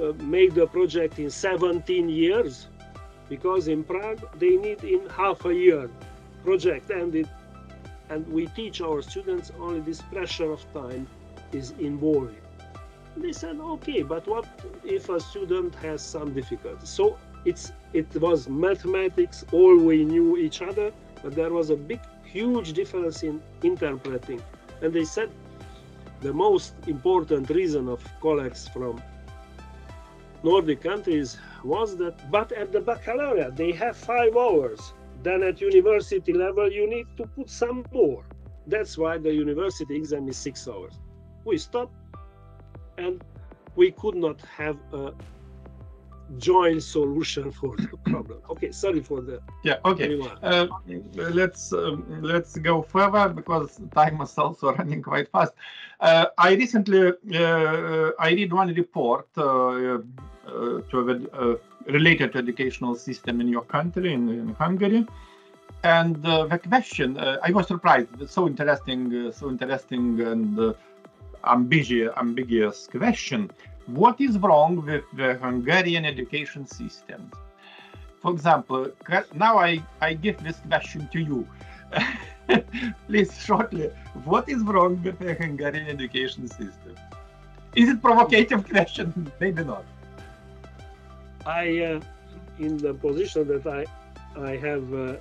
uh, make the project in 17 years because in Prague they need in half a year project and and we teach our students only this pressure of time is involved. They said, okay, but what if a student has some difficulty? So it's it was mathematics, all we knew each other, but there was a big, huge difference in interpreting. And they said the most important reason of colleagues from Nordic countries was that, but at the baccalaureate, they have five hours. Then at university level, you need to put some more. That's why the university exam is six hours. We stopped and we could not have a joint solution for the problem. Okay, sorry for the. Yeah. Okay. Uh, let's um, let's go further because time is also [laughs] running quite fast. Uh, I recently uh, I read one report uh, uh, to uh, related to educational system in your country, in, in Hungary. And uh, the question, I was surprised. It's so interesting, so interesting and ambiguous, ambiguous question. What is wrong with the Hungarian education system? For example, now I, I give this question to you. [laughs] Please, shortly, what is wrong with the Hungarian education system? Is it provocative question? [laughs] Maybe not. I, uh, in the position that I, I have uh,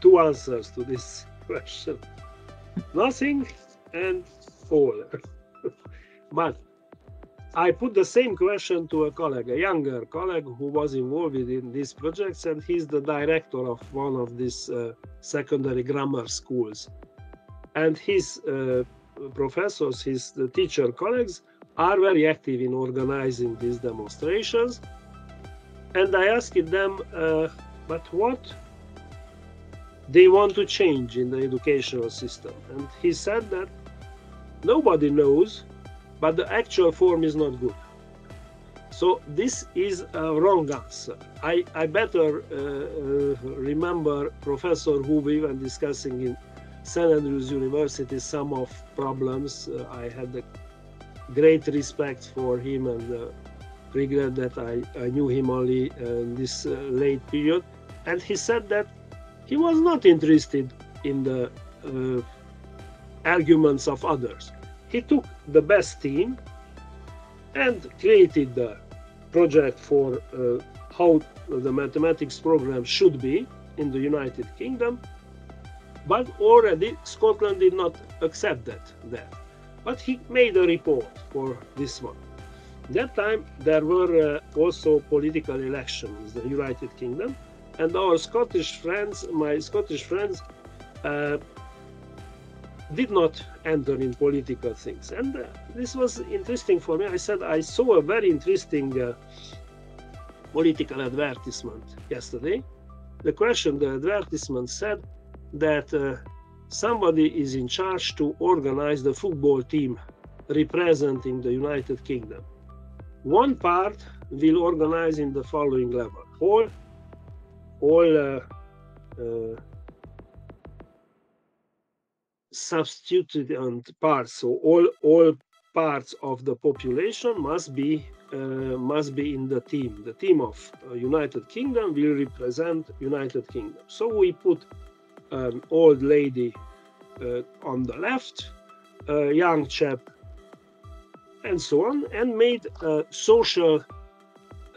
two answers to this [laughs] question: nothing and all. [laughs] but I put the same question to a colleague, a younger colleague who was involved in these projects, and he's the director of one of these uh, secondary grammar schools. And his uh, professors, his teacher colleagues, are very active in organizing these demonstrations. And I asked them, uh, but what they want to change in the educational system? And he said that nobody knows but the actual form is not good. So this is a wrong answer. I, I better uh, uh, remember Professor who we were discussing in St. Andrews University some of problems. Uh, I had a great respect for him and uh, regret that I, I knew him only uh, in this uh, late period. And he said that he was not interested in the arguments of others he took the best team and created the project for uh, how the mathematics program should be in the United Kingdom. But already Scotland did not accept that. that. But he made a report for this one. That time there were uh, also political elections in the United Kingdom, and our Scottish friends, my Scottish friends, uh, did not enter in political things. And uh, this was interesting for me. I said I saw a very interesting uh, political advertisement yesterday. The question, the advertisement said that uh, somebody is in charge to organize the football team representing the United Kingdom. One part will organize in the following level. All, all uh, and parts. So all all parts of the population must be uh, must be in the team. The team of uh, United Kingdom will represent United Kingdom. So we put an old lady uh, on the left, a young chap, and so on, and made a social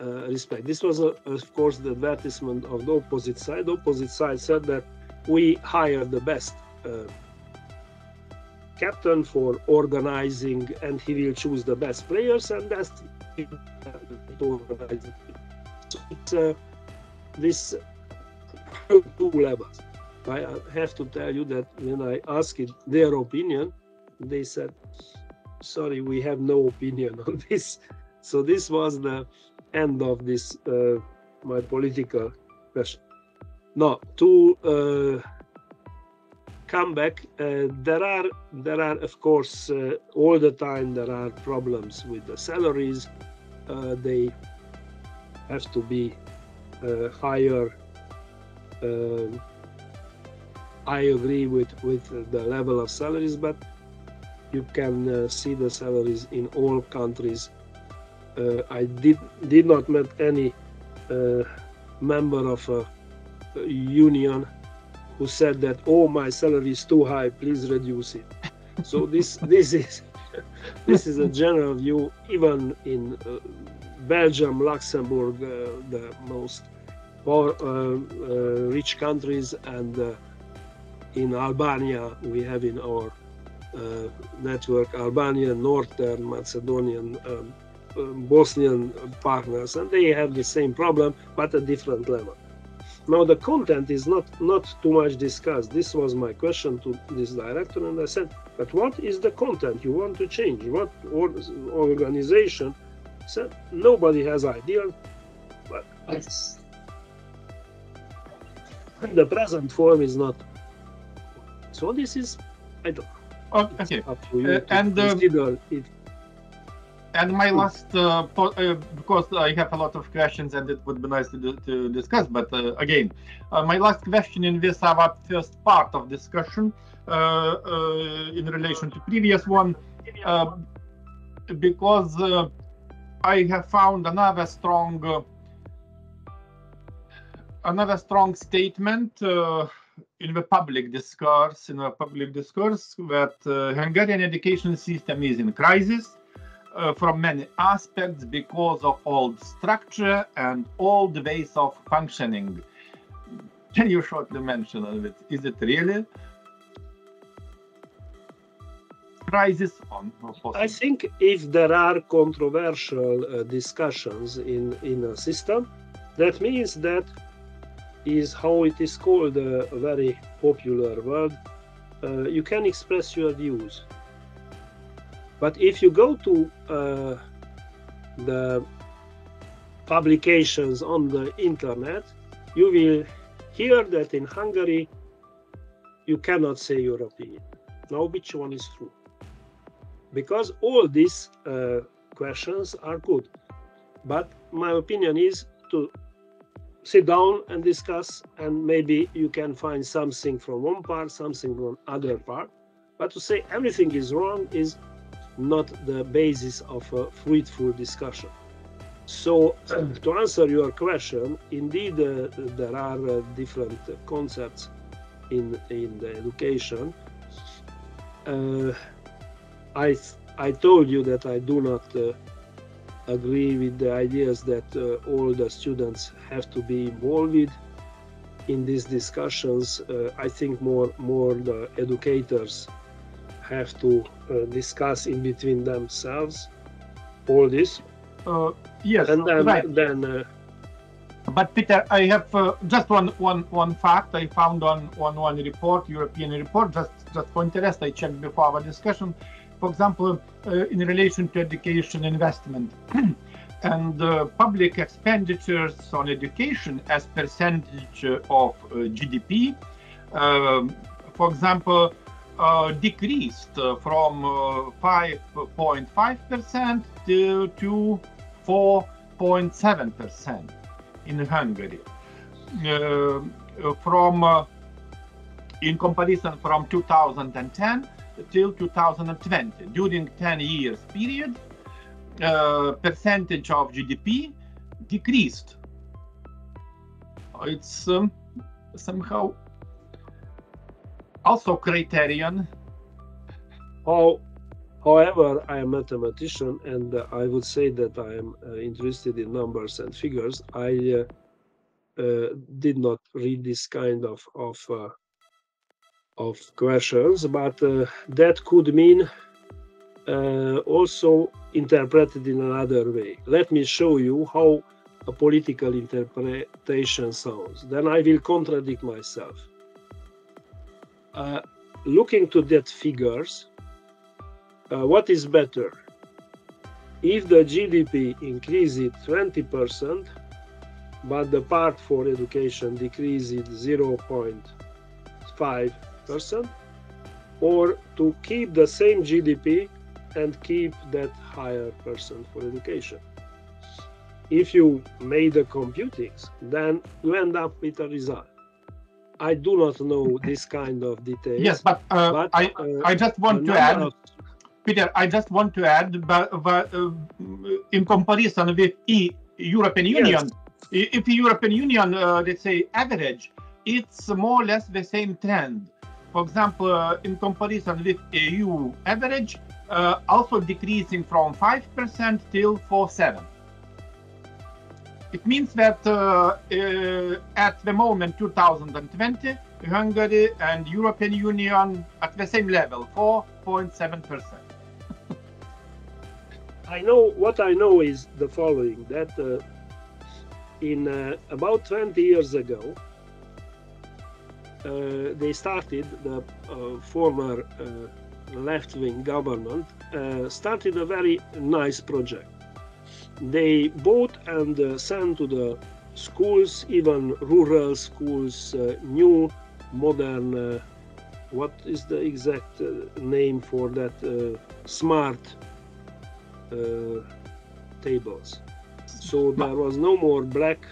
uh, respect. This was, uh, of course, the advertisement of the opposite side. The opposite side said that we hire the best uh, captain for organizing and he will choose the best players and that's. So it's uh, this two levels. I have to tell you that when I asked their opinion, they said, sorry, we have no opinion on [laughs] this. So this was the end of this, uh, my political question. Now, to uh, comeback, uh, there are there are of course uh, all the time there are problems with the salaries. Uh, they have to be uh, higher. Um, I agree with with the level of salaries, but you can uh, see the salaries in all countries. Uh, I did did not met any member of a union who said that oh my salary is too high please reduce it. So this [laughs] this is this is a general view even in uh, belgium luxembourg uh, the most poor, uh, uh rich countries and uh, in albania we have in our uh, network albanian northern macedonian um, bosnian partners and they have the same problem but a different level now the content is not not too much discussed. This was my question to this director, and I said, "But what is the content you want to change? What organization?" Said nobody has idea, but the present form is not. So this is, I don't. Know. Okay. Up to you uh, to and uh, consider it and my last, uh, uh, because I have a lot of questions and it would be nice to, to discuss, but uh, again, uh, my last question in this our first part of discussion uh, uh, in relation to previous one, because I have found another strong, another strong statement in the public discourse, in the public discourse that Hungarian education system is in crisis uh, from many aspects because of old structure and old ways of functioning. Can you shortly mention a bit? Is it really? crisis on? I think if there are controversial uh, discussions in, in a system, that means that is how it is called a very popular word. Uh, you can express your views. But if you go to uh, the publications on the internet, you will hear that in Hungary you cannot say your opinion. Now, which one is true? Because all these uh, questions are good. But my opinion is to sit down and discuss, and maybe you can find something from one part, something from other part. But to say everything is wrong is not the basis of a fruitful discussion. So, [clears throat] to answer your question, indeed, uh, there are uh, different concepts in in the education. Uh, I I told you that I do not uh, agree with the ideas that uh, all the students have to be involved in these discussions. Uh, I think more more the educators have to uh, discuss in between themselves all this. Uh, yes, and then, right. then uh, but Peter, I have uh, just one, one, one fact I found on, on one report, European report, just, just for interest, I checked before our discussion. For example, uh, in relation to education investment [clears throat] and uh, public expenditures on education as percentage of uh, GDP, um, for example, uh, decreased uh, from 5.5% to, to 4.7% in Hungary. Uh, from uh, in comparison from 2010 till 2020, during 10 years period, uh, percentage of GDP decreased. It's um, somehow also criterion. How, however, I am a mathematician and uh, I would say that I am uh, interested in numbers and figures. I uh, uh did not read this kind of of uh, of questions, but uh, that could mean also interpreted in another way. Let me show you how a political interpretation sounds. Then I will contradict myself. Looking to that figures, uh, what is better? If the GDP increases 20%, but the part for education decreases 0.5%, or to keep the same GDP and keep that higher percent for education. If you made the computings, then you end up with a result. I do not know this kind of details. Yes, but, uh, but I, uh, I just want to add Peter, I just want to add, but, but uh, in comparison with e European Union, yes. if European Union, uh, let's say average, it's more or less the same trend. For example, uh, in comparison with EU average, uh, also decreasing from 5% till 4.7. It means that uh, uh, at the moment 2020, Hungary and European Union at the same level, 4.7%. I know what I know is the following that uh, in uh, about 20 years ago, uh, they started the uh, former uh, left wing government started a very nice project. They bought and uh, sent to the schools, even rural schools, uh, new modern uh, what is the exact name for that smart uh, tables. So there was no more black,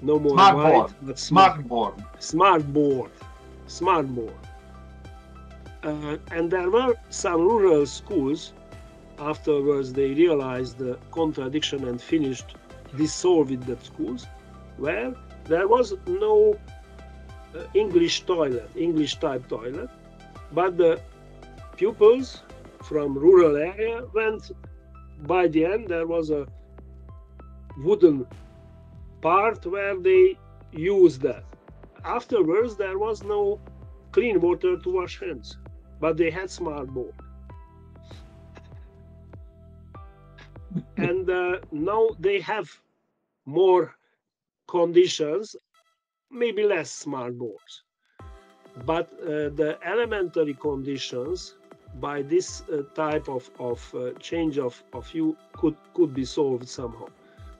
no more smart white, board. but smart, board. Smart board. Smart board. Uh, and there were some rural schools. Afterwards, they realized the contradiction and finished dissolving the schools, where there was no uh, English toilet, English type toilet, but the pupils from rural area went by the end there was a wooden part where they used that. Afterwards, there was no clean water to wash hands, but they had smart board. And uh, now they have more conditions, maybe less smart boards. But uh, the elementary conditions by this uh, type of, of uh, change of, of view could, could be solved somehow.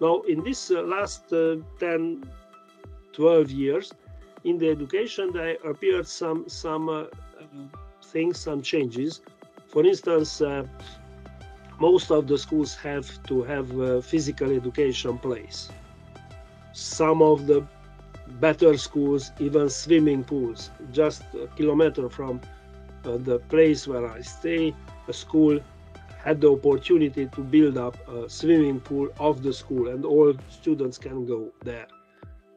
Now, in this uh, last uh, 10, 12 years, in the education, there appeared some, some things, some changes. For instance, most of the schools have to have physical education place. Some of the better schools, even swimming pools, just a kilometer from uh, the place where I stay, a school had the opportunity to build up a swimming pool of the school and all students can go there.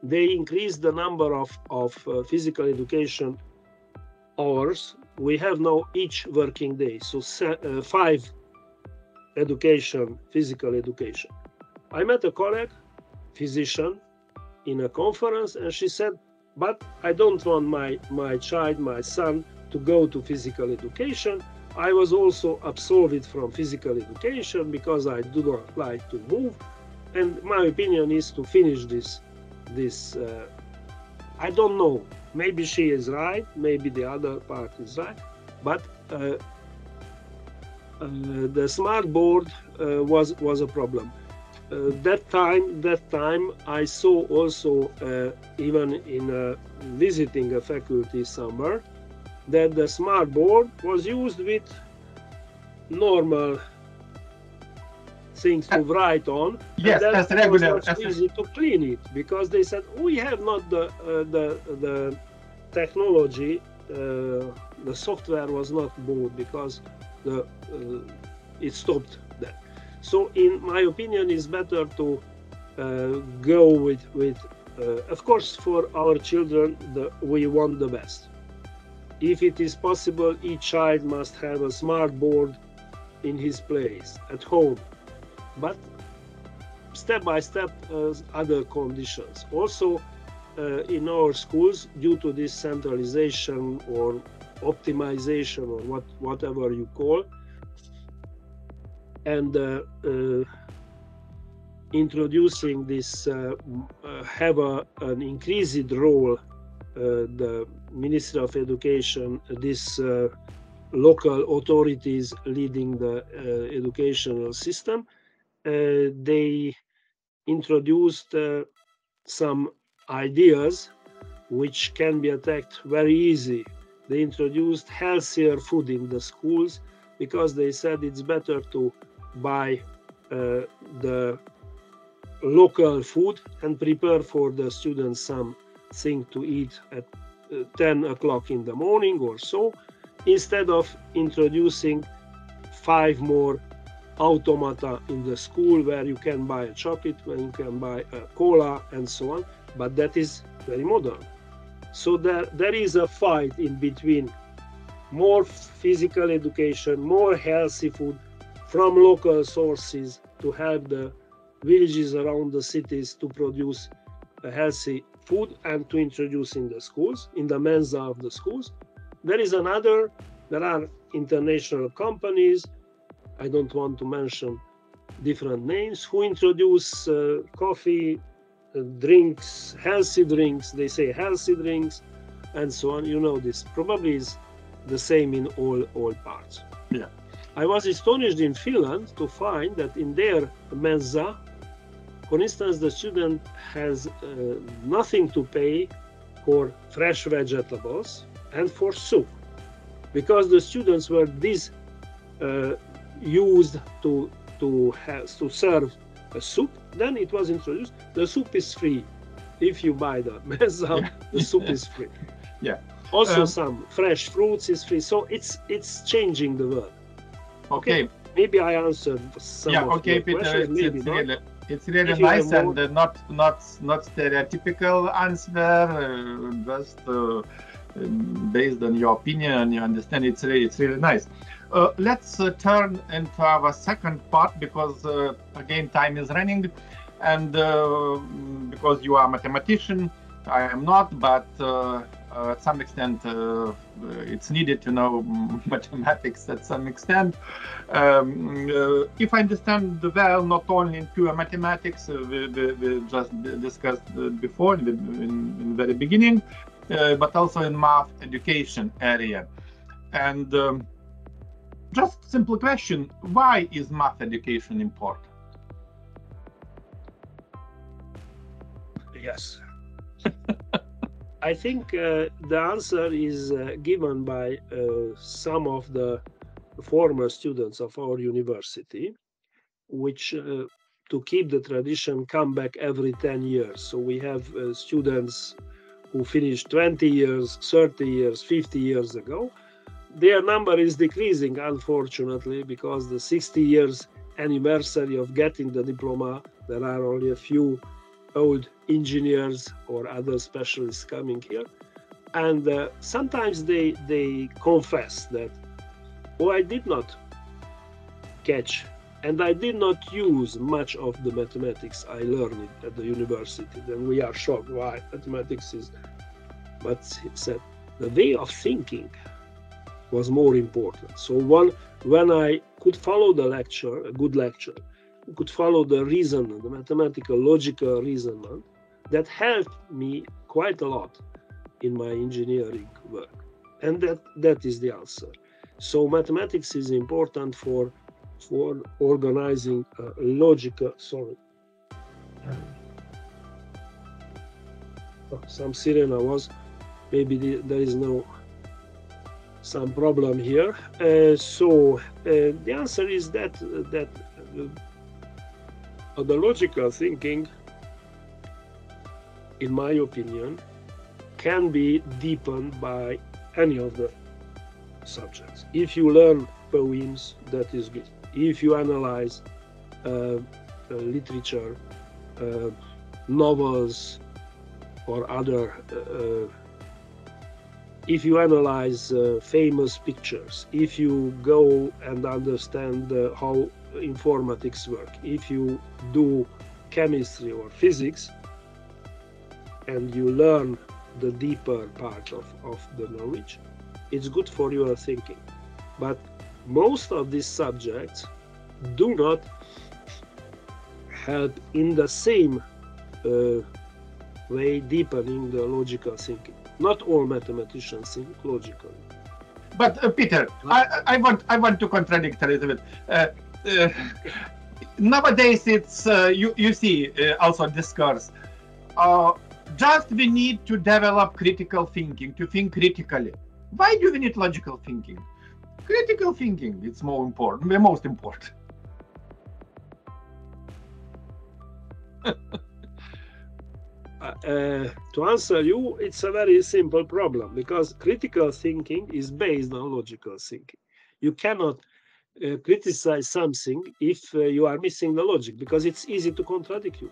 They increased the number of, of uh, physical education hours. We have now each working day, so uh, five education, physical education. I met a colleague, physician, in a conference, and she said, "But I don't want my my child, my son, to go to physical education. I was also absolved from physical education because I do not like to move. And my opinion is to finish this. This uh, I don't know. Maybe she is right. Maybe the other part is right. But uh, the smart board uh, was was a problem. Uh, that time, that time, I saw also uh, even in visiting a faculty somewhere that the smart board was used with normal things to write on. Yes, and as regular. It was easy to clean it because they said we have not the uh, the the technology. Uh, the software was not boot because the uh, it stopped that. So, in my opinion, it's better to uh, go with with. Uh, of course, for our children, the, we want the best if it is possible, each child must have a smart board in his place at home. But step by step, uh, other conditions. Also, uh, in our schools, due to this centralization or optimization or what, whatever you call, and uh, uh introducing this uh, uh, have a, an increased role the Ministry of Education, these uh, local authorities leading the uh, educational system, uh, they introduced some ideas which can be attacked very easy. They introduced healthier food in the schools because they said it's better to buy uh, the local food and prepare for the students something to eat at 10 o'clock in the morning or so, instead of introducing five more automata in the school where you can buy a chocolate, where you can buy a cola, and so on. But that is very modern. So there, there is a fight in between more physical education, more healthy food from local sources to help the villages around the cities to produce healthy food and to introduce in the schools, in the mensa of the schools. There is another, there are international companies, I don't want to mention different names, who introduce uh, coffee, drinks, healthy drinks, they say healthy drinks, and so on. You know this probably is the same in all, all parts. Yeah. I was astonished in Finland to find that in their mensa for instance, the student has uh, nothing to pay for fresh vegetables and for soup because the students were this uh, used to to have to serve a soup then it was introduced the soup is free if you buy the [laughs] meza yeah. the soup is free [laughs] yeah also um, some fresh fruits is free so it's it's changing the world okay, okay. maybe i answered some yeah of okay Peter, questions, maybe it's not. really it's really nice and uh, not not not stereotypical answer, uh, just uh, based on your opinion and you understand. It's really it's really nice. Uh, let's uh, turn into our second part because uh, again time is running, and because you are a mathematician, I am not, but uh, at some extent, uh, it's needed to know [laughs] mathematics at some extent. Um, uh, if I understand well, not only in pure mathematics, uh, we, we, we, just discussed before in the, in, in the very beginning, uh, but also in math education area. And um, just simple question, why is math education important? Yes. [laughs] I think uh, the answer is uh, given by uh, some of the former students of our university, which uh, to keep the tradition come back every 10 years. So we have uh, students who finished 20 years, 30 years, 50 years ago. Their number is decreasing, unfortunately, because the 60 years anniversary of getting the diploma, there are only a few old engineers or other specialists coming here. And uh, sometimes they they confess that oh i did not catch and i did not use much of the mathematics i learned at the university. Then we are shocked why? Mathematics is but he said the way of thinking was more important. So one when i could follow the lecture a good lecture could follow the reason the mathematical logical reasoning that helped me quite a lot in my engineering work. And that that is the answer. So mathematics is important for for organizing uh, logical sorry. Oh, some sirena was maybe the, there is no some problem here uh, so uh, the answer is that that uh, the logical thinking in my opinion, can be deepened by any of the subjects. If you learn poems, that is good. If you analyze uh, uh, literature, uh, novels, or other, if you analyze uh, famous pictures, if you go and understand how informatics work, if you do chemistry or physics, and you learn the deeper part of, of the knowledge, it's good for your thinking. But most of these subjects do not help in the same uh, way deepening the logical thinking. Not all mathematicians think logically. But uh, Peter, I, I, want I want to contradict a little bit. Uh, uh nowadays, it's uh, you you see uh, also discourse just we need to develop critical thinking, to think critically. Why do we need logical thinking? Critical thinking, it's more important, the most important. [laughs] Uh, uh, to answer you, it's a very simple problem because critical thinking is based on logical thinking. You cannot uh, criticize something if uh, you are missing the logic because it's easy to contradict you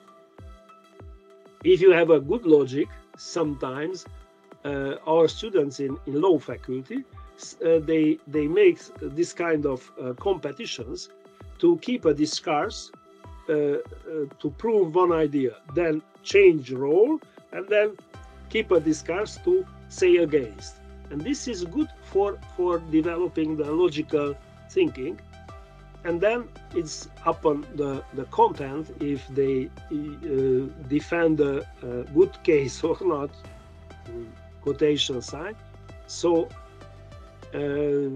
if you have a good logic, sometimes uh, our students in, in law faculty, uh, they, they make this kind of competitions to keep a discourse to prove one idea, then change role, and then keep a discourse to say against. And this is good for, for developing the logical thinking and then it's upon the, the content if they uh, defend a, a, good case [laughs] or not quotation sign so uh,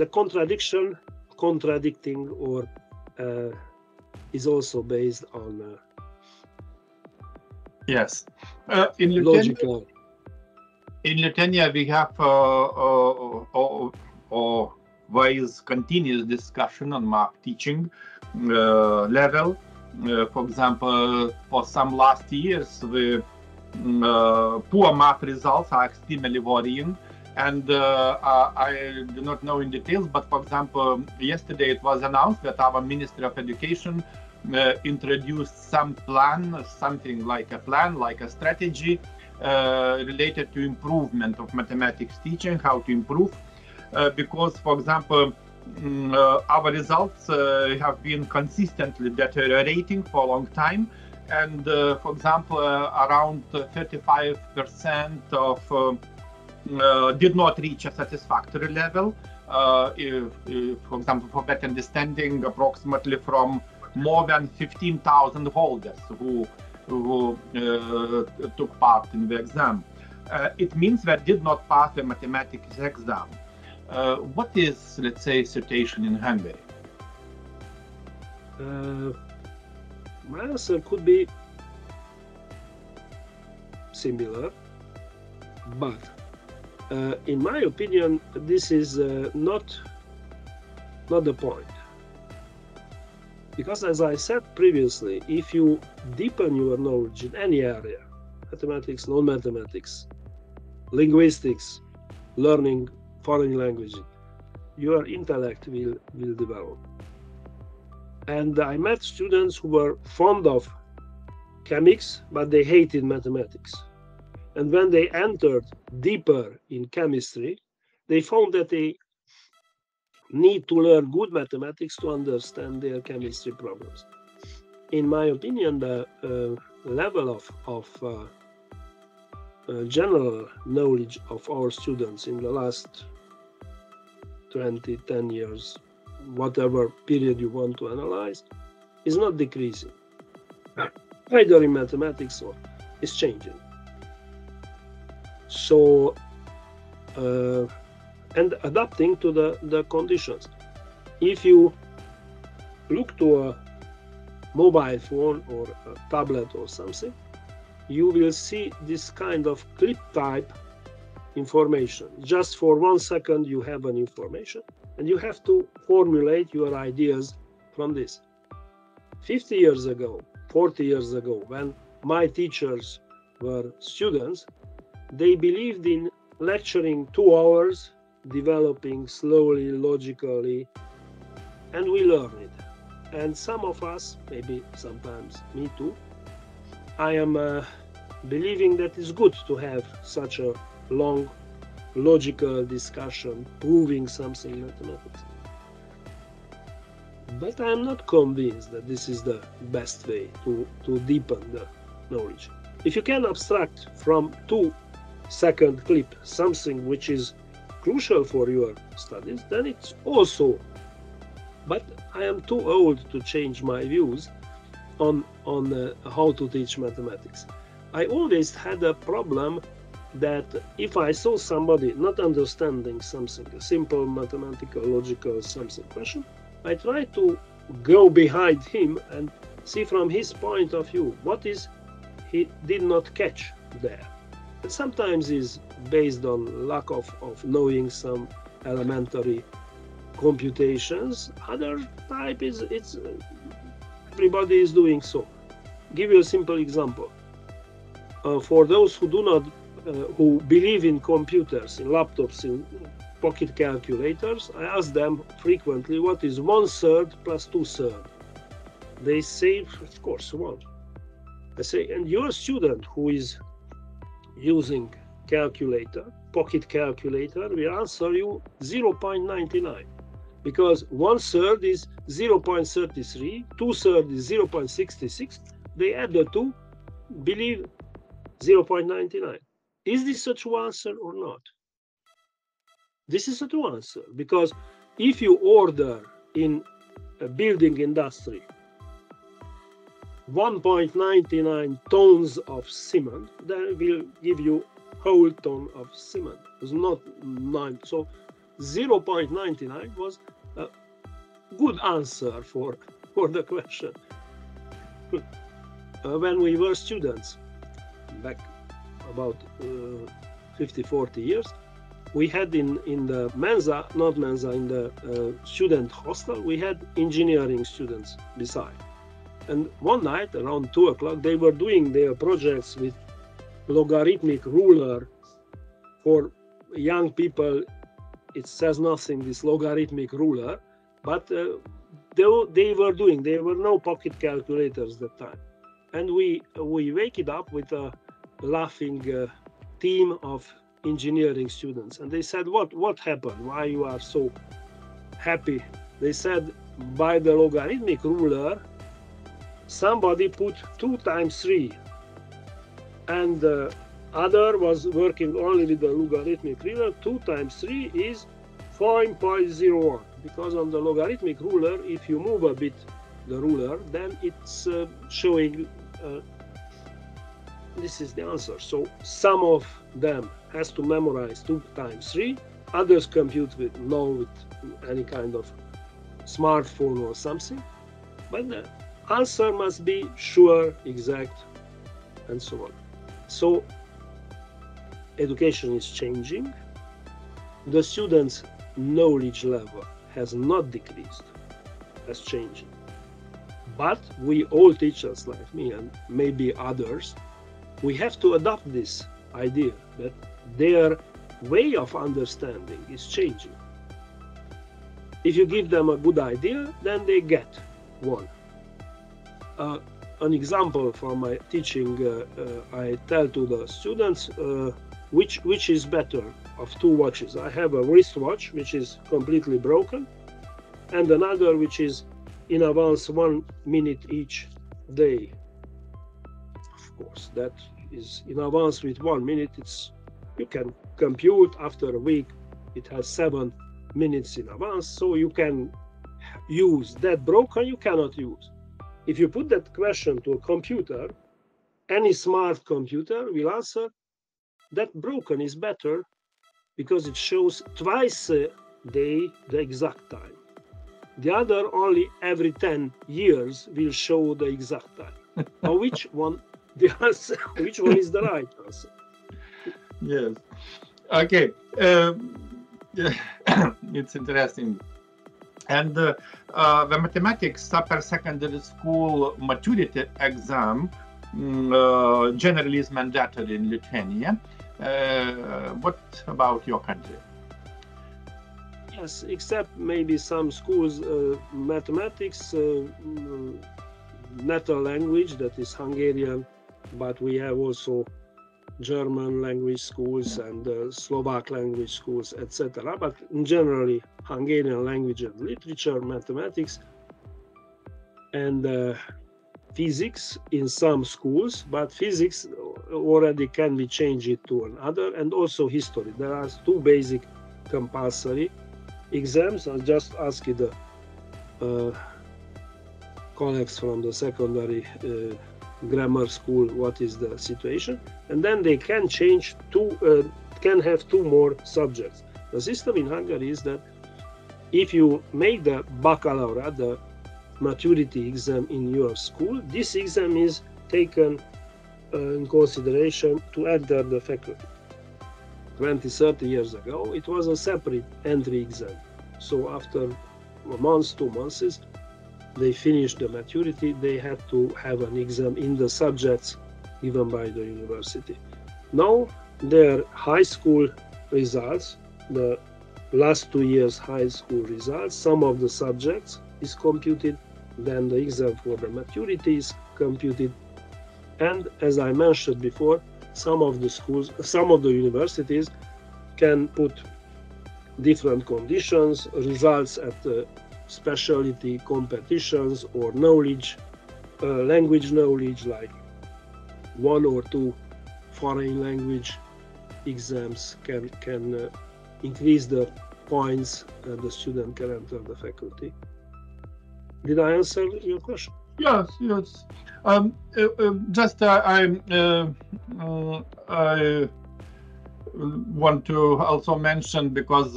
the contradiction contradicting or uh, is also based on uh, yes uh, in logical in Lithuania we have uh, ways continuous discussion on math teaching uh, level. Uh, for example, for some last years, the mm, uh, poor math results are extremely worrying. And uh, I do not know in details, but for example, yesterday it was announced that our Ministry of Education uh, introduced some plan, something like a plan, like a strategy uh, related to improvement of mathematics teaching, how to improve uh, because, for example, mm, uh, our results uh, have been consistently deteriorating for a long time and uh, for example, around 35% of uh, did not reach a satisfactory level. If, if, for example, for better understanding, approximately from more than 15,000 holders who who took part in the exam. it means that did not pass the mathematics exam. what is, let's say, situation in Hungary? Uh, my answer could be similar, but uh, in my opinion, this is uh, not not the point. Because as I said previously, if you deepen your knowledge in any area, mathematics, non-mathematics, linguistics, learning foreign languages, your intellect will, will develop. And I met students who were fond of chemics, but they hated mathematics. And when they entered deeper in chemistry, they found that they need to learn good mathematics to understand their chemistry problems. In my opinion, the uh, level of, of uh, uh, general knowledge of our students in the last 20, 10 years whatever period you want to analyze, is not decreasing, either in mathematics or is changing. So, uh, and adapting to the, the conditions. If you look to a mobile phone or a tablet or something, you will see this kind of clip type information. Just for one second, you have an information and you have to formulate your ideas from this. 50 years ago, 40 years ago, when my teachers were students, they believed in lecturing two hours, developing slowly, logically, and we learn it. And some of us, maybe sometimes me too, I am uh, believing that it's good to have such a long logical discussion proving something in mathematics. But I am not convinced that this is the best way to, to deepen the knowledge. If you can abstract from two second clip something which is crucial for your studies, then it's also. But I am too old to change my views on on uh, how to teach mathematics. I always had a problem that if I saw somebody not understanding something, a simple mathematical, logical something question, I try to go behind him and see from his point of view what is he did not catch there. Sometimes is based on lack of, of knowing some elementary computations. Other type is it's everybody is doing so. Give you a simple example. Uh, for those who do not uh, who believe in computers, in laptops, in pocket calculators, I ask them frequently what is one third plus two third. They say, of course, one. I say, and your student who is using calculator, pocket calculator, we answer you 0.99 because one third is 0.33, two third is 0.66. They add the two, believe 0.99. Is this a true answer or not? This is a true answer because if you order in a building industry 1.99 tons of cement, that will give you whole ton of cement. It's not nine. So 0.99 was a good answer for, for the question. uh, when we were students back about uh, 50, 40 years, we had in, in the Mensa, not Mensa, in the uh, student hostel, we had engineering students beside. And one night around two o'clock, they were doing their projects with logarithmic ruler for young people. It says nothing, this logarithmic ruler, but uh, they, they were doing, there were no pocket calculators that time. And we, we wake it up with a laughing uh, team of engineering students and they said what what happened why you are so happy they said by the logarithmic ruler somebody put 2 times 3 and the other was working only with the logarithmic ruler. 2 times 3 is 5.01 because on the logarithmic ruler if you move a bit the ruler then it's uh, showing uh, this is the answer. So some of them has to memorize 2 times 3 others compute with no with any kind of smartphone or something. But the answer must be sure exact and so on. So education is changing. The students knowledge level has not decreased has changed. But we all teachers like me and maybe others we have to adopt this idea that their way of understanding is changing. If you give them a good idea then they get one uh, an example for my teaching uh, uh, i tell to the students uh, which which is better of two watches. I have a wristwatch which is completely broken and another which is in advance one minute each day. Of course that is in advance with one minute. It's you can compute after a week it has seven minutes in advance so you can use that broken you cannot use if you put that question to a computer any smart computer will answer that broken is better because it shows twice a day the exact time. The other only every 10 years will show the exact time. [laughs] Now which one the answer [laughs] which one is the right answer? Yes. Okay um, [coughs] it's interesting and uh, uh, the mathematics upper secondary school maturity exam mm, uh, generally is mandatory in lithuania. What about your country? Yes except maybe some schools mathematics mm, natal language that is hungarian but we have also German language schools and uh, Slovak language schools, etc. But generally, Hungarian language and literature, mathematics, and uh, physics in some schools. But physics already can be changed to another, and also history. There are two basic compulsory exams. I just ask the uh, colleagues from the secondary uh, grammar school what is the situation and then they can change two uh, can have two more subjects. The system in hungary is that if you make the baccalaureate the maturity exam in your school this exam is taken uh, in consideration to enter the faculty. 20 30 years ago it was a separate entry exam. So after months two months they finished the maturity, they had to have an exam in the subjects given by the university. Now their high school results, the last two years high school results, some of the subjects is computed, then the exam for the maturity is computed. And as I mentioned before, some of the schools, some of the universities can put different conditions, results at the specialty competitions or knowledge, uh, language knowledge, like one or two foreign language exams can can uh, increase the points the student can enter the faculty. Did I answer your question? Yes, yes. Um, uh, uh, just uh, I, uh, uh, I want to also mention because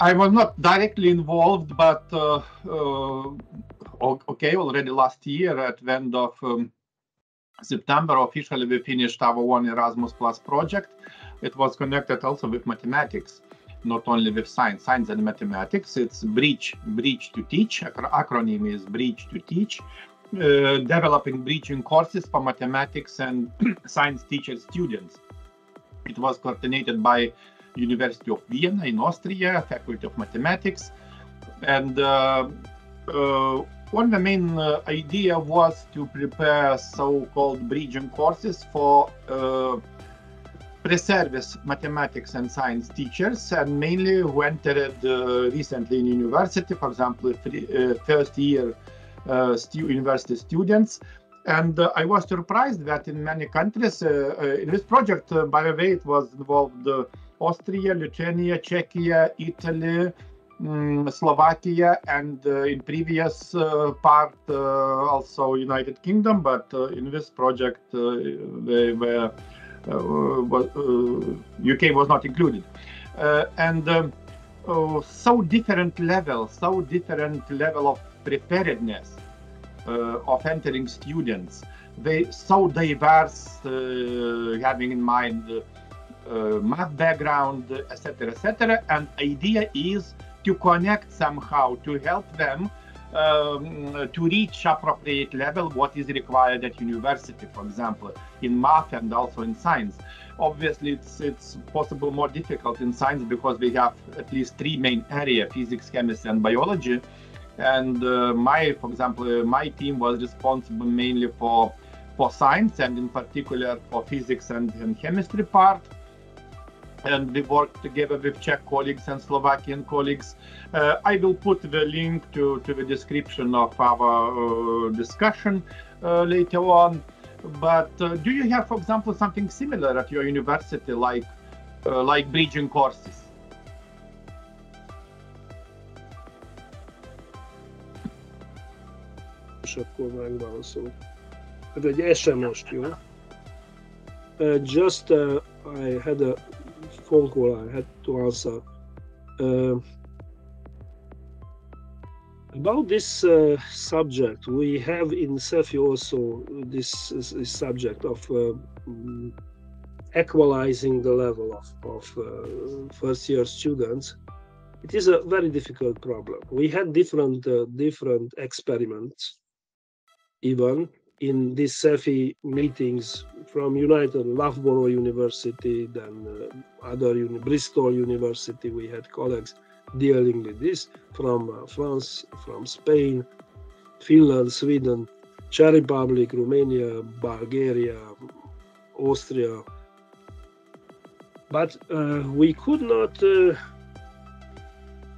I was not directly involved, but uh, uh, okay, already last year at the end of um, September, officially we finished our one Erasmus Plus project. It was connected also with mathematics, not only with science, science and mathematics. It's Bridge, Bridge2Teach. Acronym is Bridge2Teach. Uh, developing bridging courses for mathematics and [clears throat] science teacher students. It was coordinated by University of Vienna in Austria, Faculty of Mathematics. And uh, uh, one of the main uh, idea was to prepare so-called bridging courses for uh, pre-service mathematics and science teachers, and mainly who entered uh, recently in university, for example, uh, first year stu university students. And I was surprised that in many countries, in this project, by the way, it was involved Austria, Lithuania, Czechia, Italy, um, Slovakia, and uh, in previous uh, part uh, also United Kingdom. But in this project, they were UK was not included, and. Um, oh, so different level, so different level of preparedness uh, of entering students. They so diverse, uh, having in mind uh, math background, etc., etc. And idea is to connect somehow to help them um, to reach appropriate level what is required at university, for example, in math and also in science. Obviously, it's it's possible more difficult in science because we have at least three main area: physics, chemistry, and biology. And uh, my, for example, my team was responsible mainly for for science and in particular for physics and, and chemistry part and we work together with Czech colleagues and Slovakian colleagues. Uh, I will put the link to, to the description of our uh, discussion uh, later on. But uh, do you have, for example, something similar at your university, like uh, like bridging courses? Uh, just uh, I had a phone call I had to answer. About this uh, subject, we have in SEFI also this, this subject of uh, equalizing the level of, of uh, first year students. It is a very difficult problem. We had different different experiments, even in these SEFI meetings from United Loughborough University, then uh, other uni- Bristol University, we had colleagues dealing with this from uh, France, from Spain, Finland, Sweden, Czech Republic, Romania, Bulgaria, Austria. But uh, we could not uh,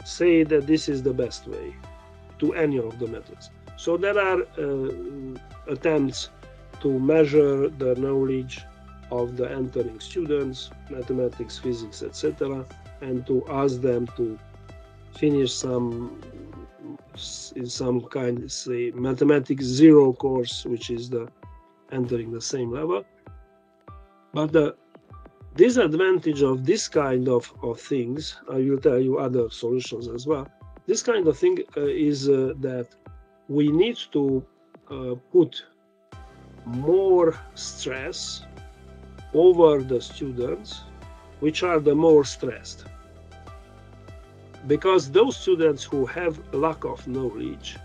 say that this is the best way to any of the methods. So there are uh, attempts to measure the knowledge of the entering students, mathematics, physics, etc., and to ask them to finish some in some kind say mathematics zero course which is the entering the same level but the disadvantage of this kind of, of things i will tell you other solutions as well this kind of thing uh, is uh, that we need to uh, put more stress over the students which are the more stressed. Because those students who have lack of knowledge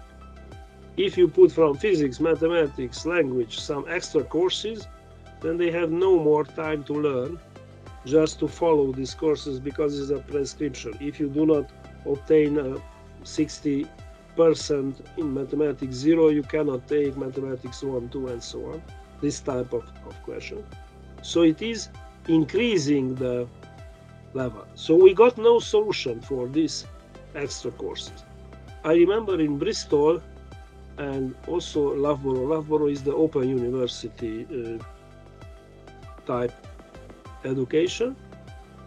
if you put from physics mathematics language some extra courses then they have no more time to learn just to follow these courses because it's a prescription. If you do not obtain a 60 percent in mathematics zero you cannot take mathematics one two and so on. This type of, of question. So it is increasing the level. So we got no solution for these extra courses i remember in bristol and also loughborough. Loughborough is the open university uh, type education.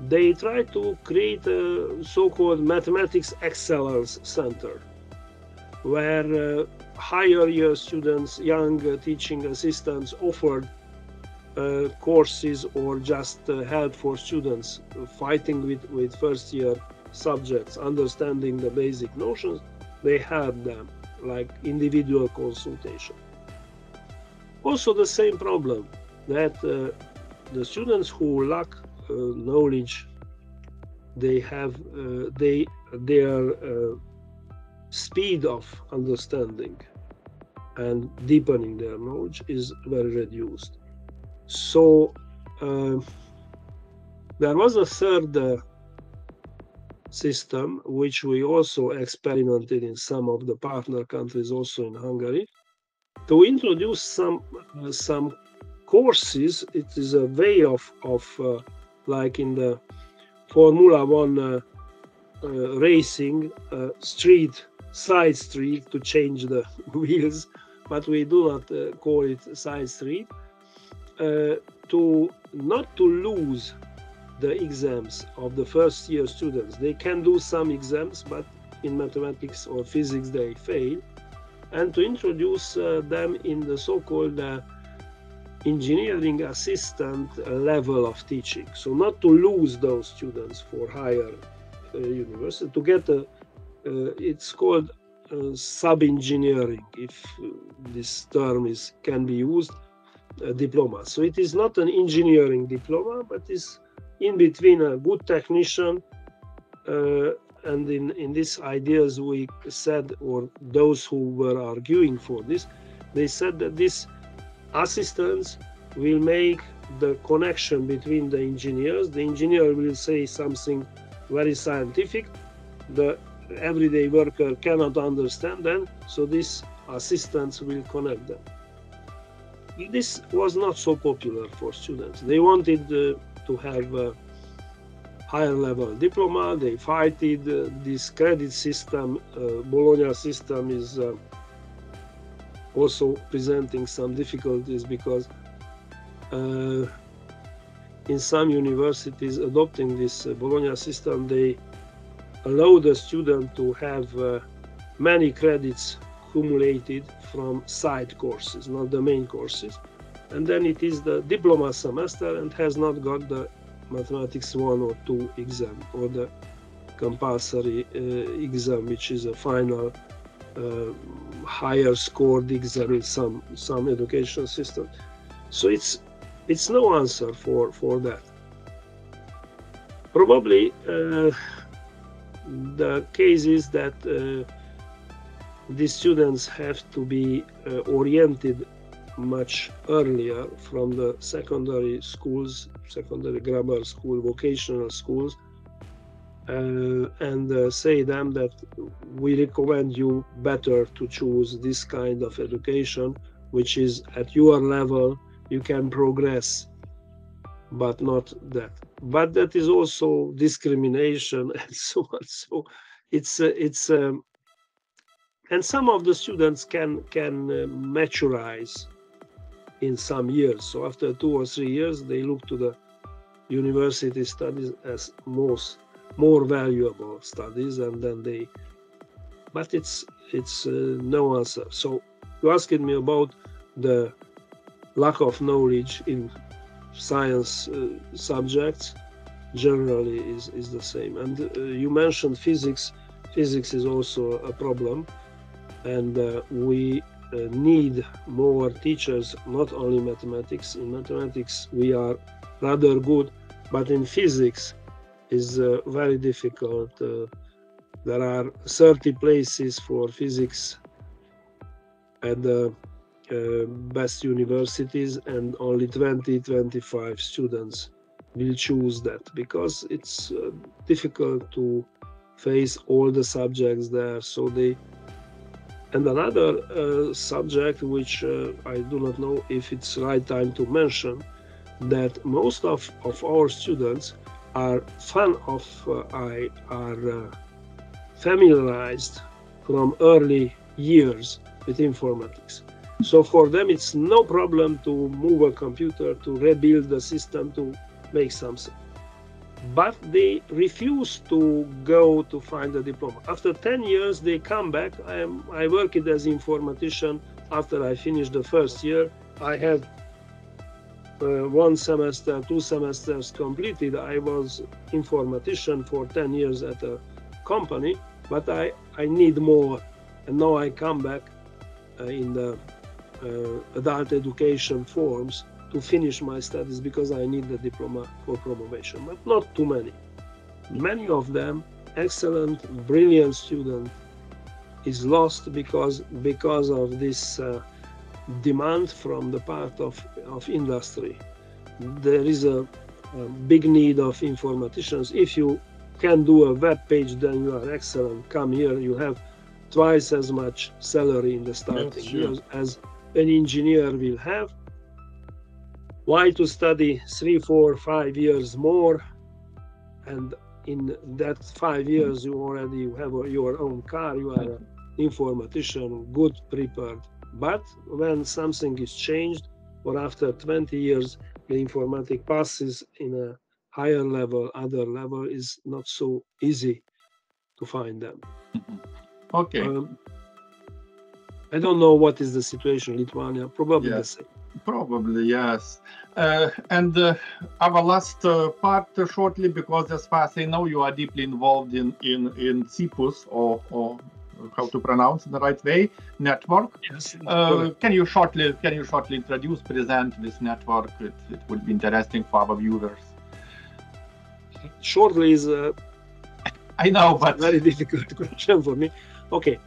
They try to create a so-called mathematics excellence center where uh, higher year students, young uh, teaching assistants offered uh, courses or just uh, help for students fighting with, with first year subjects, understanding the basic notions, they help them like individual consultation. Also the same problem that uh, the students who lack knowledge, they have, they, their speed of understanding and deepening their knowledge is very reduced. So uh, there was a third uh, system which we also experimented in some of the partner countries, also in Hungary, to introduce some uh, some courses. It is a way of of uh, like in the Formula One uh, uh, racing street side street to change the [laughs] wheels, but we do not uh, call it side street. Uh, to not to lose the exams of the first year students. They can do some exams, but in mathematics or physics they fail. And to introduce uh, them in the so-called uh, engineering assistant level of teaching. So not to lose those students for higher uh, university, to get a, it's called uh, sub-engineering, if uh, this term is can be used, diploma. So it is not an engineering diploma, but is in between a good technician uh, and in, in these ideas we said or those who were arguing for this they said that this assistance will make the connection between the engineers the engineer will say something very scientific the everyday worker cannot understand them so these assistants will connect them this was not so popular for students. They wanted uh, to have a higher level diploma. They fighted uh, this credit system. Uh, Bologna system is uh, also presenting some difficulties because uh, in some universities adopting this uh, Bologna system, they allow the student to have many credits accumulated from side courses, not the main courses. And then it is the diploma semester and has not got the mathematics 1 or 2 exam or the compulsory uh, exam, which is a final uh, higher scored exam in some some education system. So it's it's no answer for for that. Probably uh, the case is that uh, these students have to be uh, oriented much earlier from the secondary schools, secondary grammar school, vocational schools, uh, and uh, say them that we recommend you better to choose this kind of education, which is at your level, you can progress, but not that. But that is also discrimination [laughs] and so on. So it's uh, it's um, and some of the students can can uh, maturize in some years so after two or three years they look to the university studies as most more valuable studies and then they but it's it's uh, no answer so you're asking me about the lack of knowledge in science uh, subjects generally is is the same. And uh, you mentioned physics. Physics is also a problem. And uh, we need more teachers not only mathematics. In mathematics we are rather good but in physics is uh, very difficult. Uh, there are 30 places for physics. Uh, best universities and only 20 25 students will choose that because it's uh, difficult to face all the subjects there so they and another uh, subject, which uh, I do not know if it's right time to mention, that most of, of our students are fan of, uh, I, are uh, familiarized from early years with informatics. So for them, it's no problem to move a computer, to rebuild the system, to make something but they refuse to go to find a diploma. After 10 years, they come back. I, am, I worked as informatician after I finished the first year. I had uh, one semester, two semesters completed. I was informatician for 10 years at a company, but I, I need more. And now I come back uh, in the adult education forms to finish my studies because I need the diploma for promotion, but not too many. Many of them, excellent, brilliant student, is lost because because of this uh, demand from the part of, of industry. There is a, a big need of informaticians. If you can do a web page, then you are excellent. Come here, you have twice as much salary in the starting years as an engineer will have why to study three, four, five years more, and in that five years you already have your own car, you are a informatician, good prepared. But when something is changed, or after 20 years, the informatic passes in a higher level, other level, is not so easy to find them. Mhm. Okay. Um, I don't know what is the situation in Lithuania. Probably Yeah. the same. Probably, yes. Uh, and uh, our last uh, part uh, shortly, because as far as I know, you are deeply involved in in in CEEPUS or or how to pronounce in the right way network. Yes. Uh, can you shortly can you shortly introduce present this network? It, it would be interesting for our viewers. Shortly is I know, but very [laughs] difficult question for me. Okay,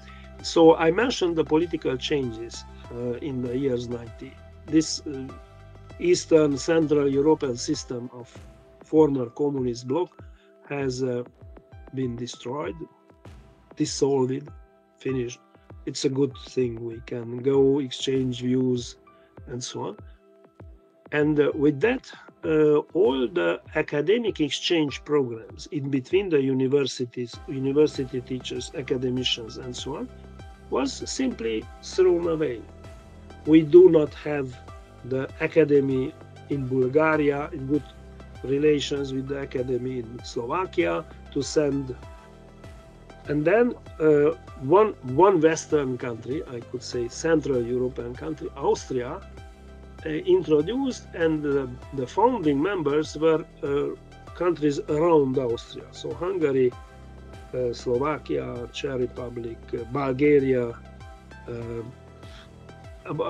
so I mentioned the political changes uh, in the years 90. This uh, Eastern Central European system of former communist bloc has uh, been destroyed, dissolved, finished. It's a good thing. We can go exchange views and so on. And uh, with that, uh, all the academic exchange programs in between the universities, university teachers, academicians, and so on, was simply thrown away. We do not have the academy in Bulgaria in good relations with the academy in Slovakia to send. And then uh, one one Western country, I could say Central European country, Austria, uh, introduced, and uh, the founding members were uh, countries around Austria. So Hungary, Slovakia, Czech Republic, uh, Bulgaria, uh,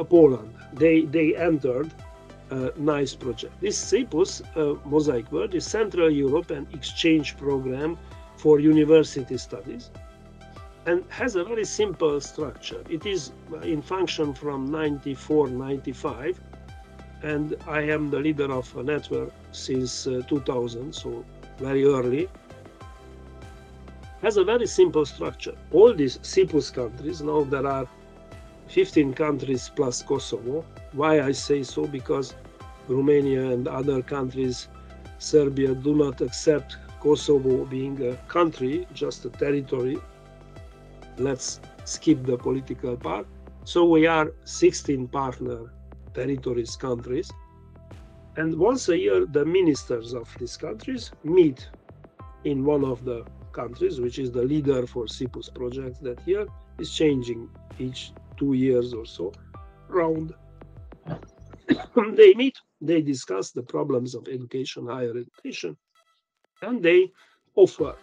Poland. They they entered a nice project. This CEEPUS uh, Mosaic World is Central European Exchange Program for University Studies and has a very simple structure. It is in function from 94 95 and I am the leader of a network since uh, 2000, so very early. Has a very simple structure. All these CEEPUS countries, now there are 15 countries plus Kosovo. Why I say so? Because Romania and other countries, Serbia, do not accept Kosovo being a country, just a territory. Let's skip the political part. So we are 16 partner territories, countries. And once a year, the ministers of these countries meet in one of the countries, which is the leader for CEEPUS projects that year, is changing each two years or so round. [coughs] they meet, they discuss the problems of education, higher education, and they offer.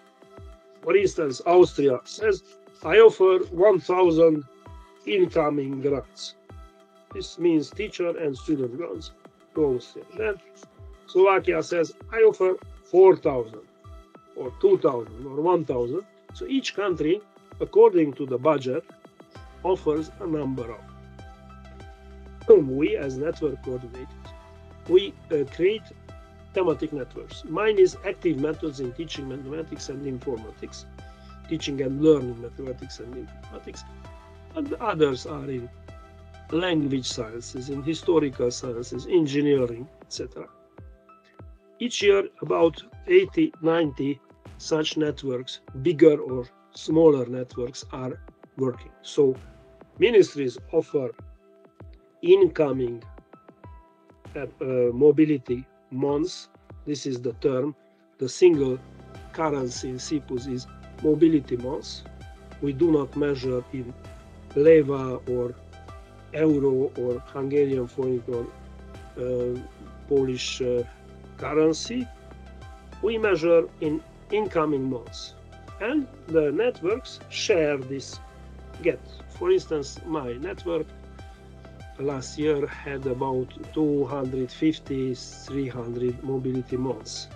For instance, Austria says, I offer 1,000 incoming grants. This means teacher and student grants to Austria. Then Slovakia says, I offer 4,000 or 2,000 or 1,000. So each country, according to the budget, offers a number of. We, as network coordinators, we uh, create thematic networks. Mine is active methods in teaching mathematics and informatics, teaching and learning mathematics and informatics. And others are in language sciences, in historical sciences, engineering, etc. Each year, about 80, 90 such networks, bigger or smaller networks, are working. So, ministries offer incoming uh, uh, mobility months. This is the term. The single currency in is mobility months. We do not measure in leva or euro or Hungarian forint or uh, Polish uh, currency. We measure in incoming months. And the networks share this get. For instance, my network last year had about 250 300 mobility months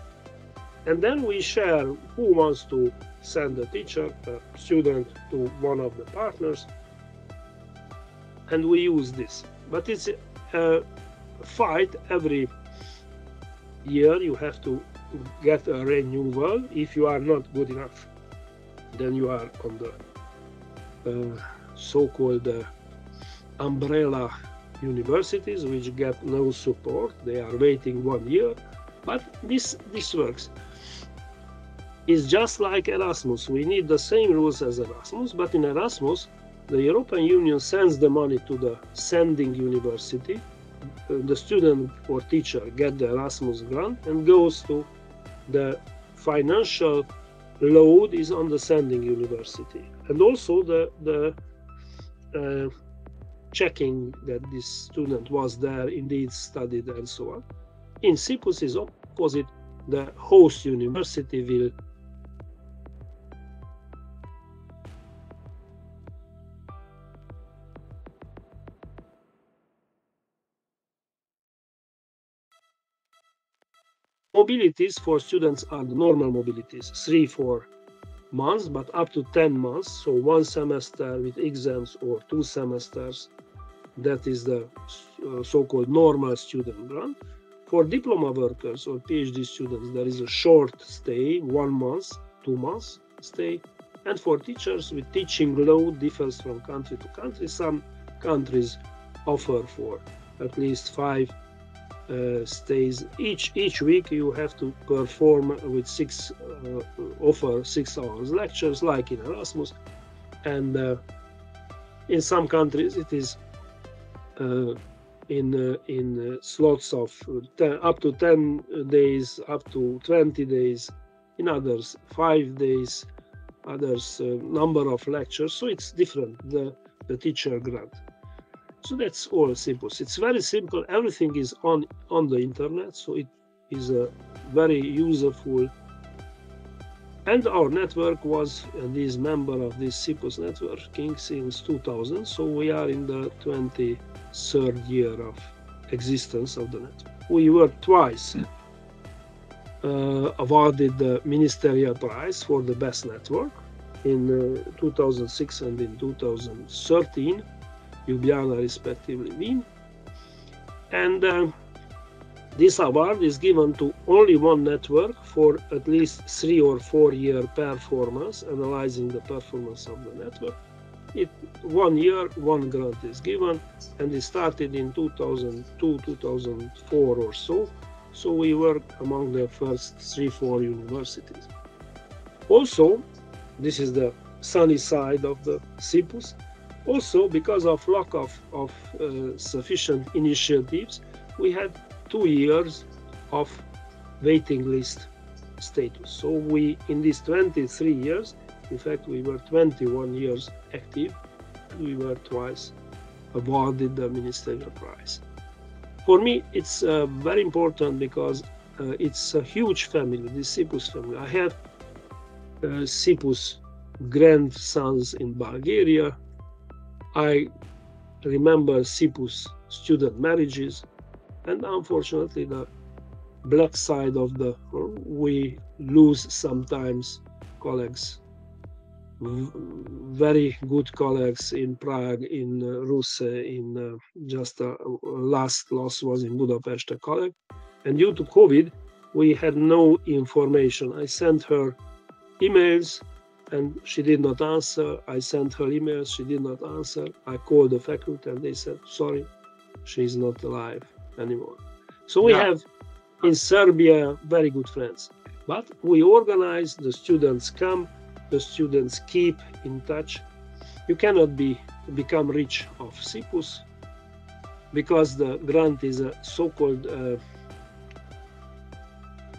and then we share who wants to send a teacher a student to one of the partners and we use this but it's a fight every year you have to get a renewal if you are not good enough then you are on the uh, so-called uh, umbrella universities which get no support. They are waiting one year but this this works. It's just like erasmus. We need the same rules as erasmus but in erasmus the European Union sends the money to the sending university. Uh, the student or teacher get the Erasmus grant and goes to the financial load is on the sending university, and also the the uh, checking that this student was there, indeed studied, and so on. In CEEPUS is opposite. The host university will mobilities for students are the normal mobilities, three, four months, but up to 10 months. So one semester with exams or two semesters. That is the uh, so-called normal student grant. For diploma workers or PhD students, there is a short stay, one month, two months stay. And for teachers with teaching load differs from country to country. Some countries offer for at least five uh, stays. Each each week you have to perform with six uh, offer six hours lectures like in erasmus. And uh, in some countries it is uh, in uh, in slots of 10, up to 10 days up to 20 days. In others 5 days. Others number of lectures. So it's different the the teacher grant so that's all simple. It's very simple. Everything is on on the internet, so it is a very useful. And our network was and is member of this CEEPUS networking since 2000. So we are in the 23rd year of existence of the network. We were twice uh, awarded the ministerial prize for the best network in uh, 2006 and in 2013 Ljubljana respectively win. And uh, this award is given to only one network for at least three or four year performance, analyzing the performance of the network. It one year, one grant is given, and it started in 2002, 2004 or so. So we were among the first three, four universities. Also, this is the sunny side of the CEEPUS. Also, because of lack of, of uh, sufficient initiatives, we had two years of waiting list status. So we, in these 23 years, in fact, we were 21 years active. We were twice awarded the ministerial prize. For me, it's uh, very important because uh, it's a huge family, the CEEPUS family. I have uh, CEEPUS grandsons in Bulgaria, I remember CEEPUS student marriages, and unfortunately, the black side of the we lose sometimes colleagues, very good colleagues in Prague, in uh, in uh, just last loss was in Budapest, a colleague, and due to COVID, we had no information. I sent her emails and she did not answer. I sent her emails, she did not answer. I called the faculty and they said, sorry, she's not alive anymore. So we yeah. have in Serbia very good friends. But we organize, the students come, the students keep in touch. You cannot be become rich of CEEPUS because the grant is a so-called uh,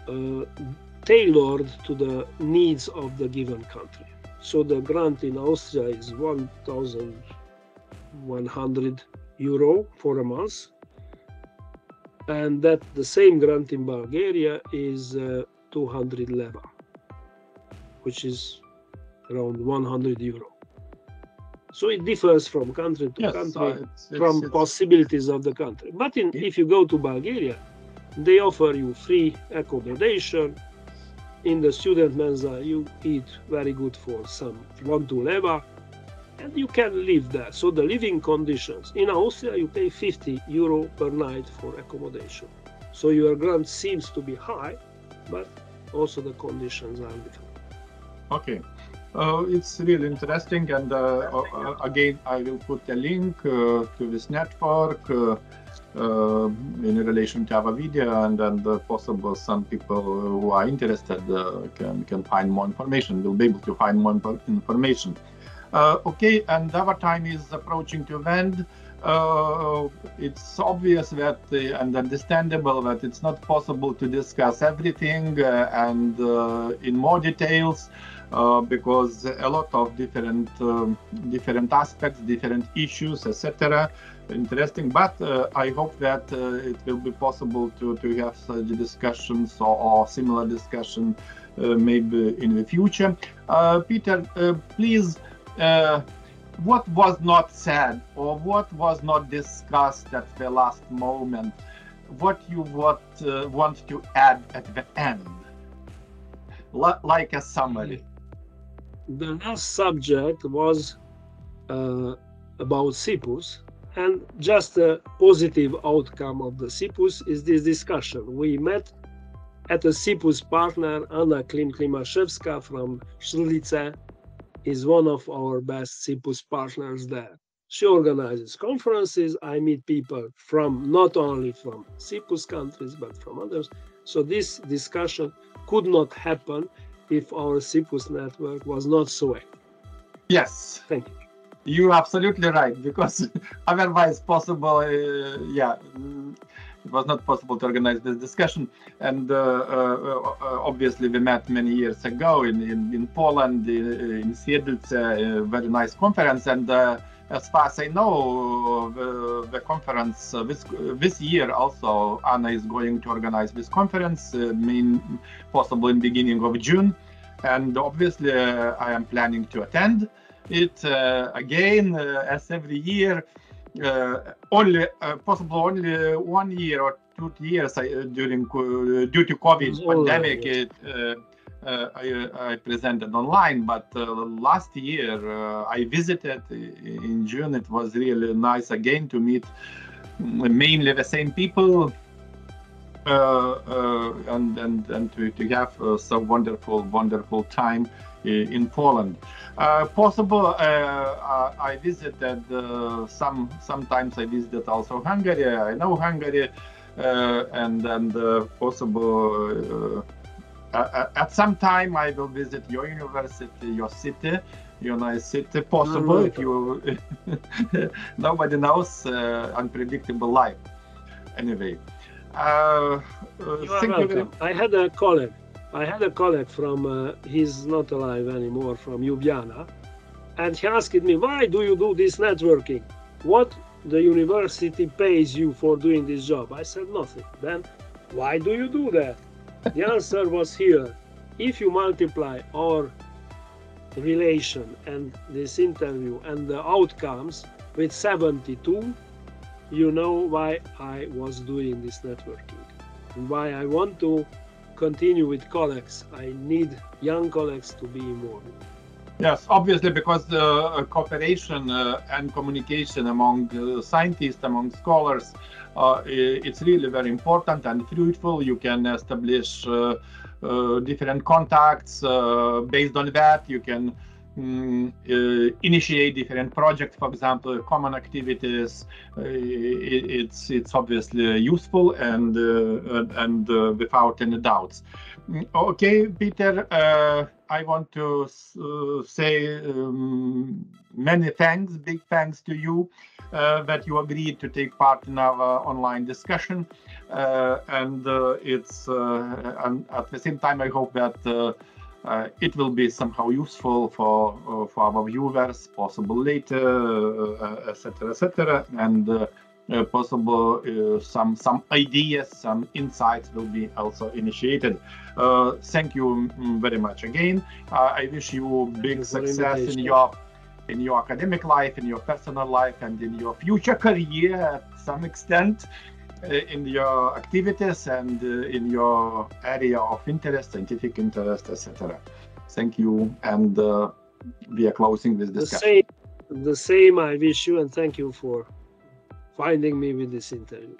uh, tailored to the needs of the given country. So the grant in Austria is 1,100 euro for a month, and that the same grant in Bulgaria is uh, 200 leva, which is around 100 euro. So it differs from country to yes, country, uh, it's, it's, from it's, possibilities of the country. But in, if you go to Bulgaria, they offer you free accommodation, in the student mensa you eat very good for some two leva and you can live there. So the living conditions in austria you pay 50 euro per night for accommodation. So your grant seems to be high but also the conditions are different. Okay. Uh, it's really interesting and uh, uh, again i will put a link uh, to this network uh, uh, in relation to our video and then the possible some people who are interested uh, can can find more information will be able to find more information Uh, okay, and our time is approaching to end. Uh, it's obvious that uh, and understandable that it's not possible to discuss everything uh, and uh, in more details uh, because a lot of different um, different aspects, different issues, etc. Interesting, but uh, I hope that it will be possible to, to have such discussions or, or similar discussion maybe in the future. Peter, please what was not said or what was not discussed at the last moment what you want, uh, want to add at the end? L- like a summary. The last subject was uh, about CEEPUS and just a positive outcome of the CEEPUS is this discussion we met at a CEEPUS partner Anna Klim-Klimaszewska from Siedlce is one of our best CEEPUS partners there. She organizes conferences. I meet people from not only from CEEPUS countries, but from others. So this discussion could not happen if our CEEPUS network was not so active. Yes. Thank you. You're absolutely right, because [laughs] otherwise possible, uh, yeah, it was not possible to organize this discussion. And uh, uh, uh obviously, we met many years ago in, in, in Poland, in Siedlce, a very nice conference. And as far as I know, the, the conference uh, this this year also Anna is going to organize this conference, uh, mean possible in beginning of June, and obviously uh, I am planning to attend it again as every year uh, only uh, possible only one year or two years uh, during due to COVID oh, pandemic. It, I, I, presented online, but last year I visited in June. It was really nice again to meet mainly the same people uh, uh, and and and to, to have uh, so wonderful wonderful time in Poland. Uh, possible, uh, I visited uh, some. Sometimes I visited also Hungary. I know Hungary, and and possible. at some time, I will visit your university, your city, your nice city. Possible if you. [laughs] nobody knows unpredictable life. Anyway. Uh, you are welcome. I had a colleague I had a colleague from, uh, he's not alive anymore, from Ljubljana, and he asked me, why do you do this networking? What the university pays you for doing this job? I said, nothing. Then, why do you do that? the [laughs] answer was here. If you multiply our relation and this interview and the outcomes with 72, you know why I was doing this networking and why I want to continue with colleagues. I need young colleagues to be involved. Yes, obviously, because the uh, cooperation uh, and communication among uh, scientists, among scholars, uh, it's really very important and fruitful. You can establish uh, uh, different contacts based on that. You can um, initiate different projects, for example, common activities. It, it's it's obviously useful and and without any doubts. Mm, okay, Peter, uh, I want to uh, say um, many thanks, big thanks to you uh, that you agreed to take part in our online discussion. and it's and at the same time, I hope that uh, it will be somehow useful for uh, for our viewers, possible later, etc., uh, etc., and possible some some ideas, some insights will be also initiated. thank you mm, very much again. I wish you big success in your in your academic life, in your personal life, and in your future career at some extent. Uh, in your activities and uh, in your area of interest, scientific interest, etc. Thank you, and uh, we are closing this discussion. The same, the same. I wish you, and thank you for finding me with this interview.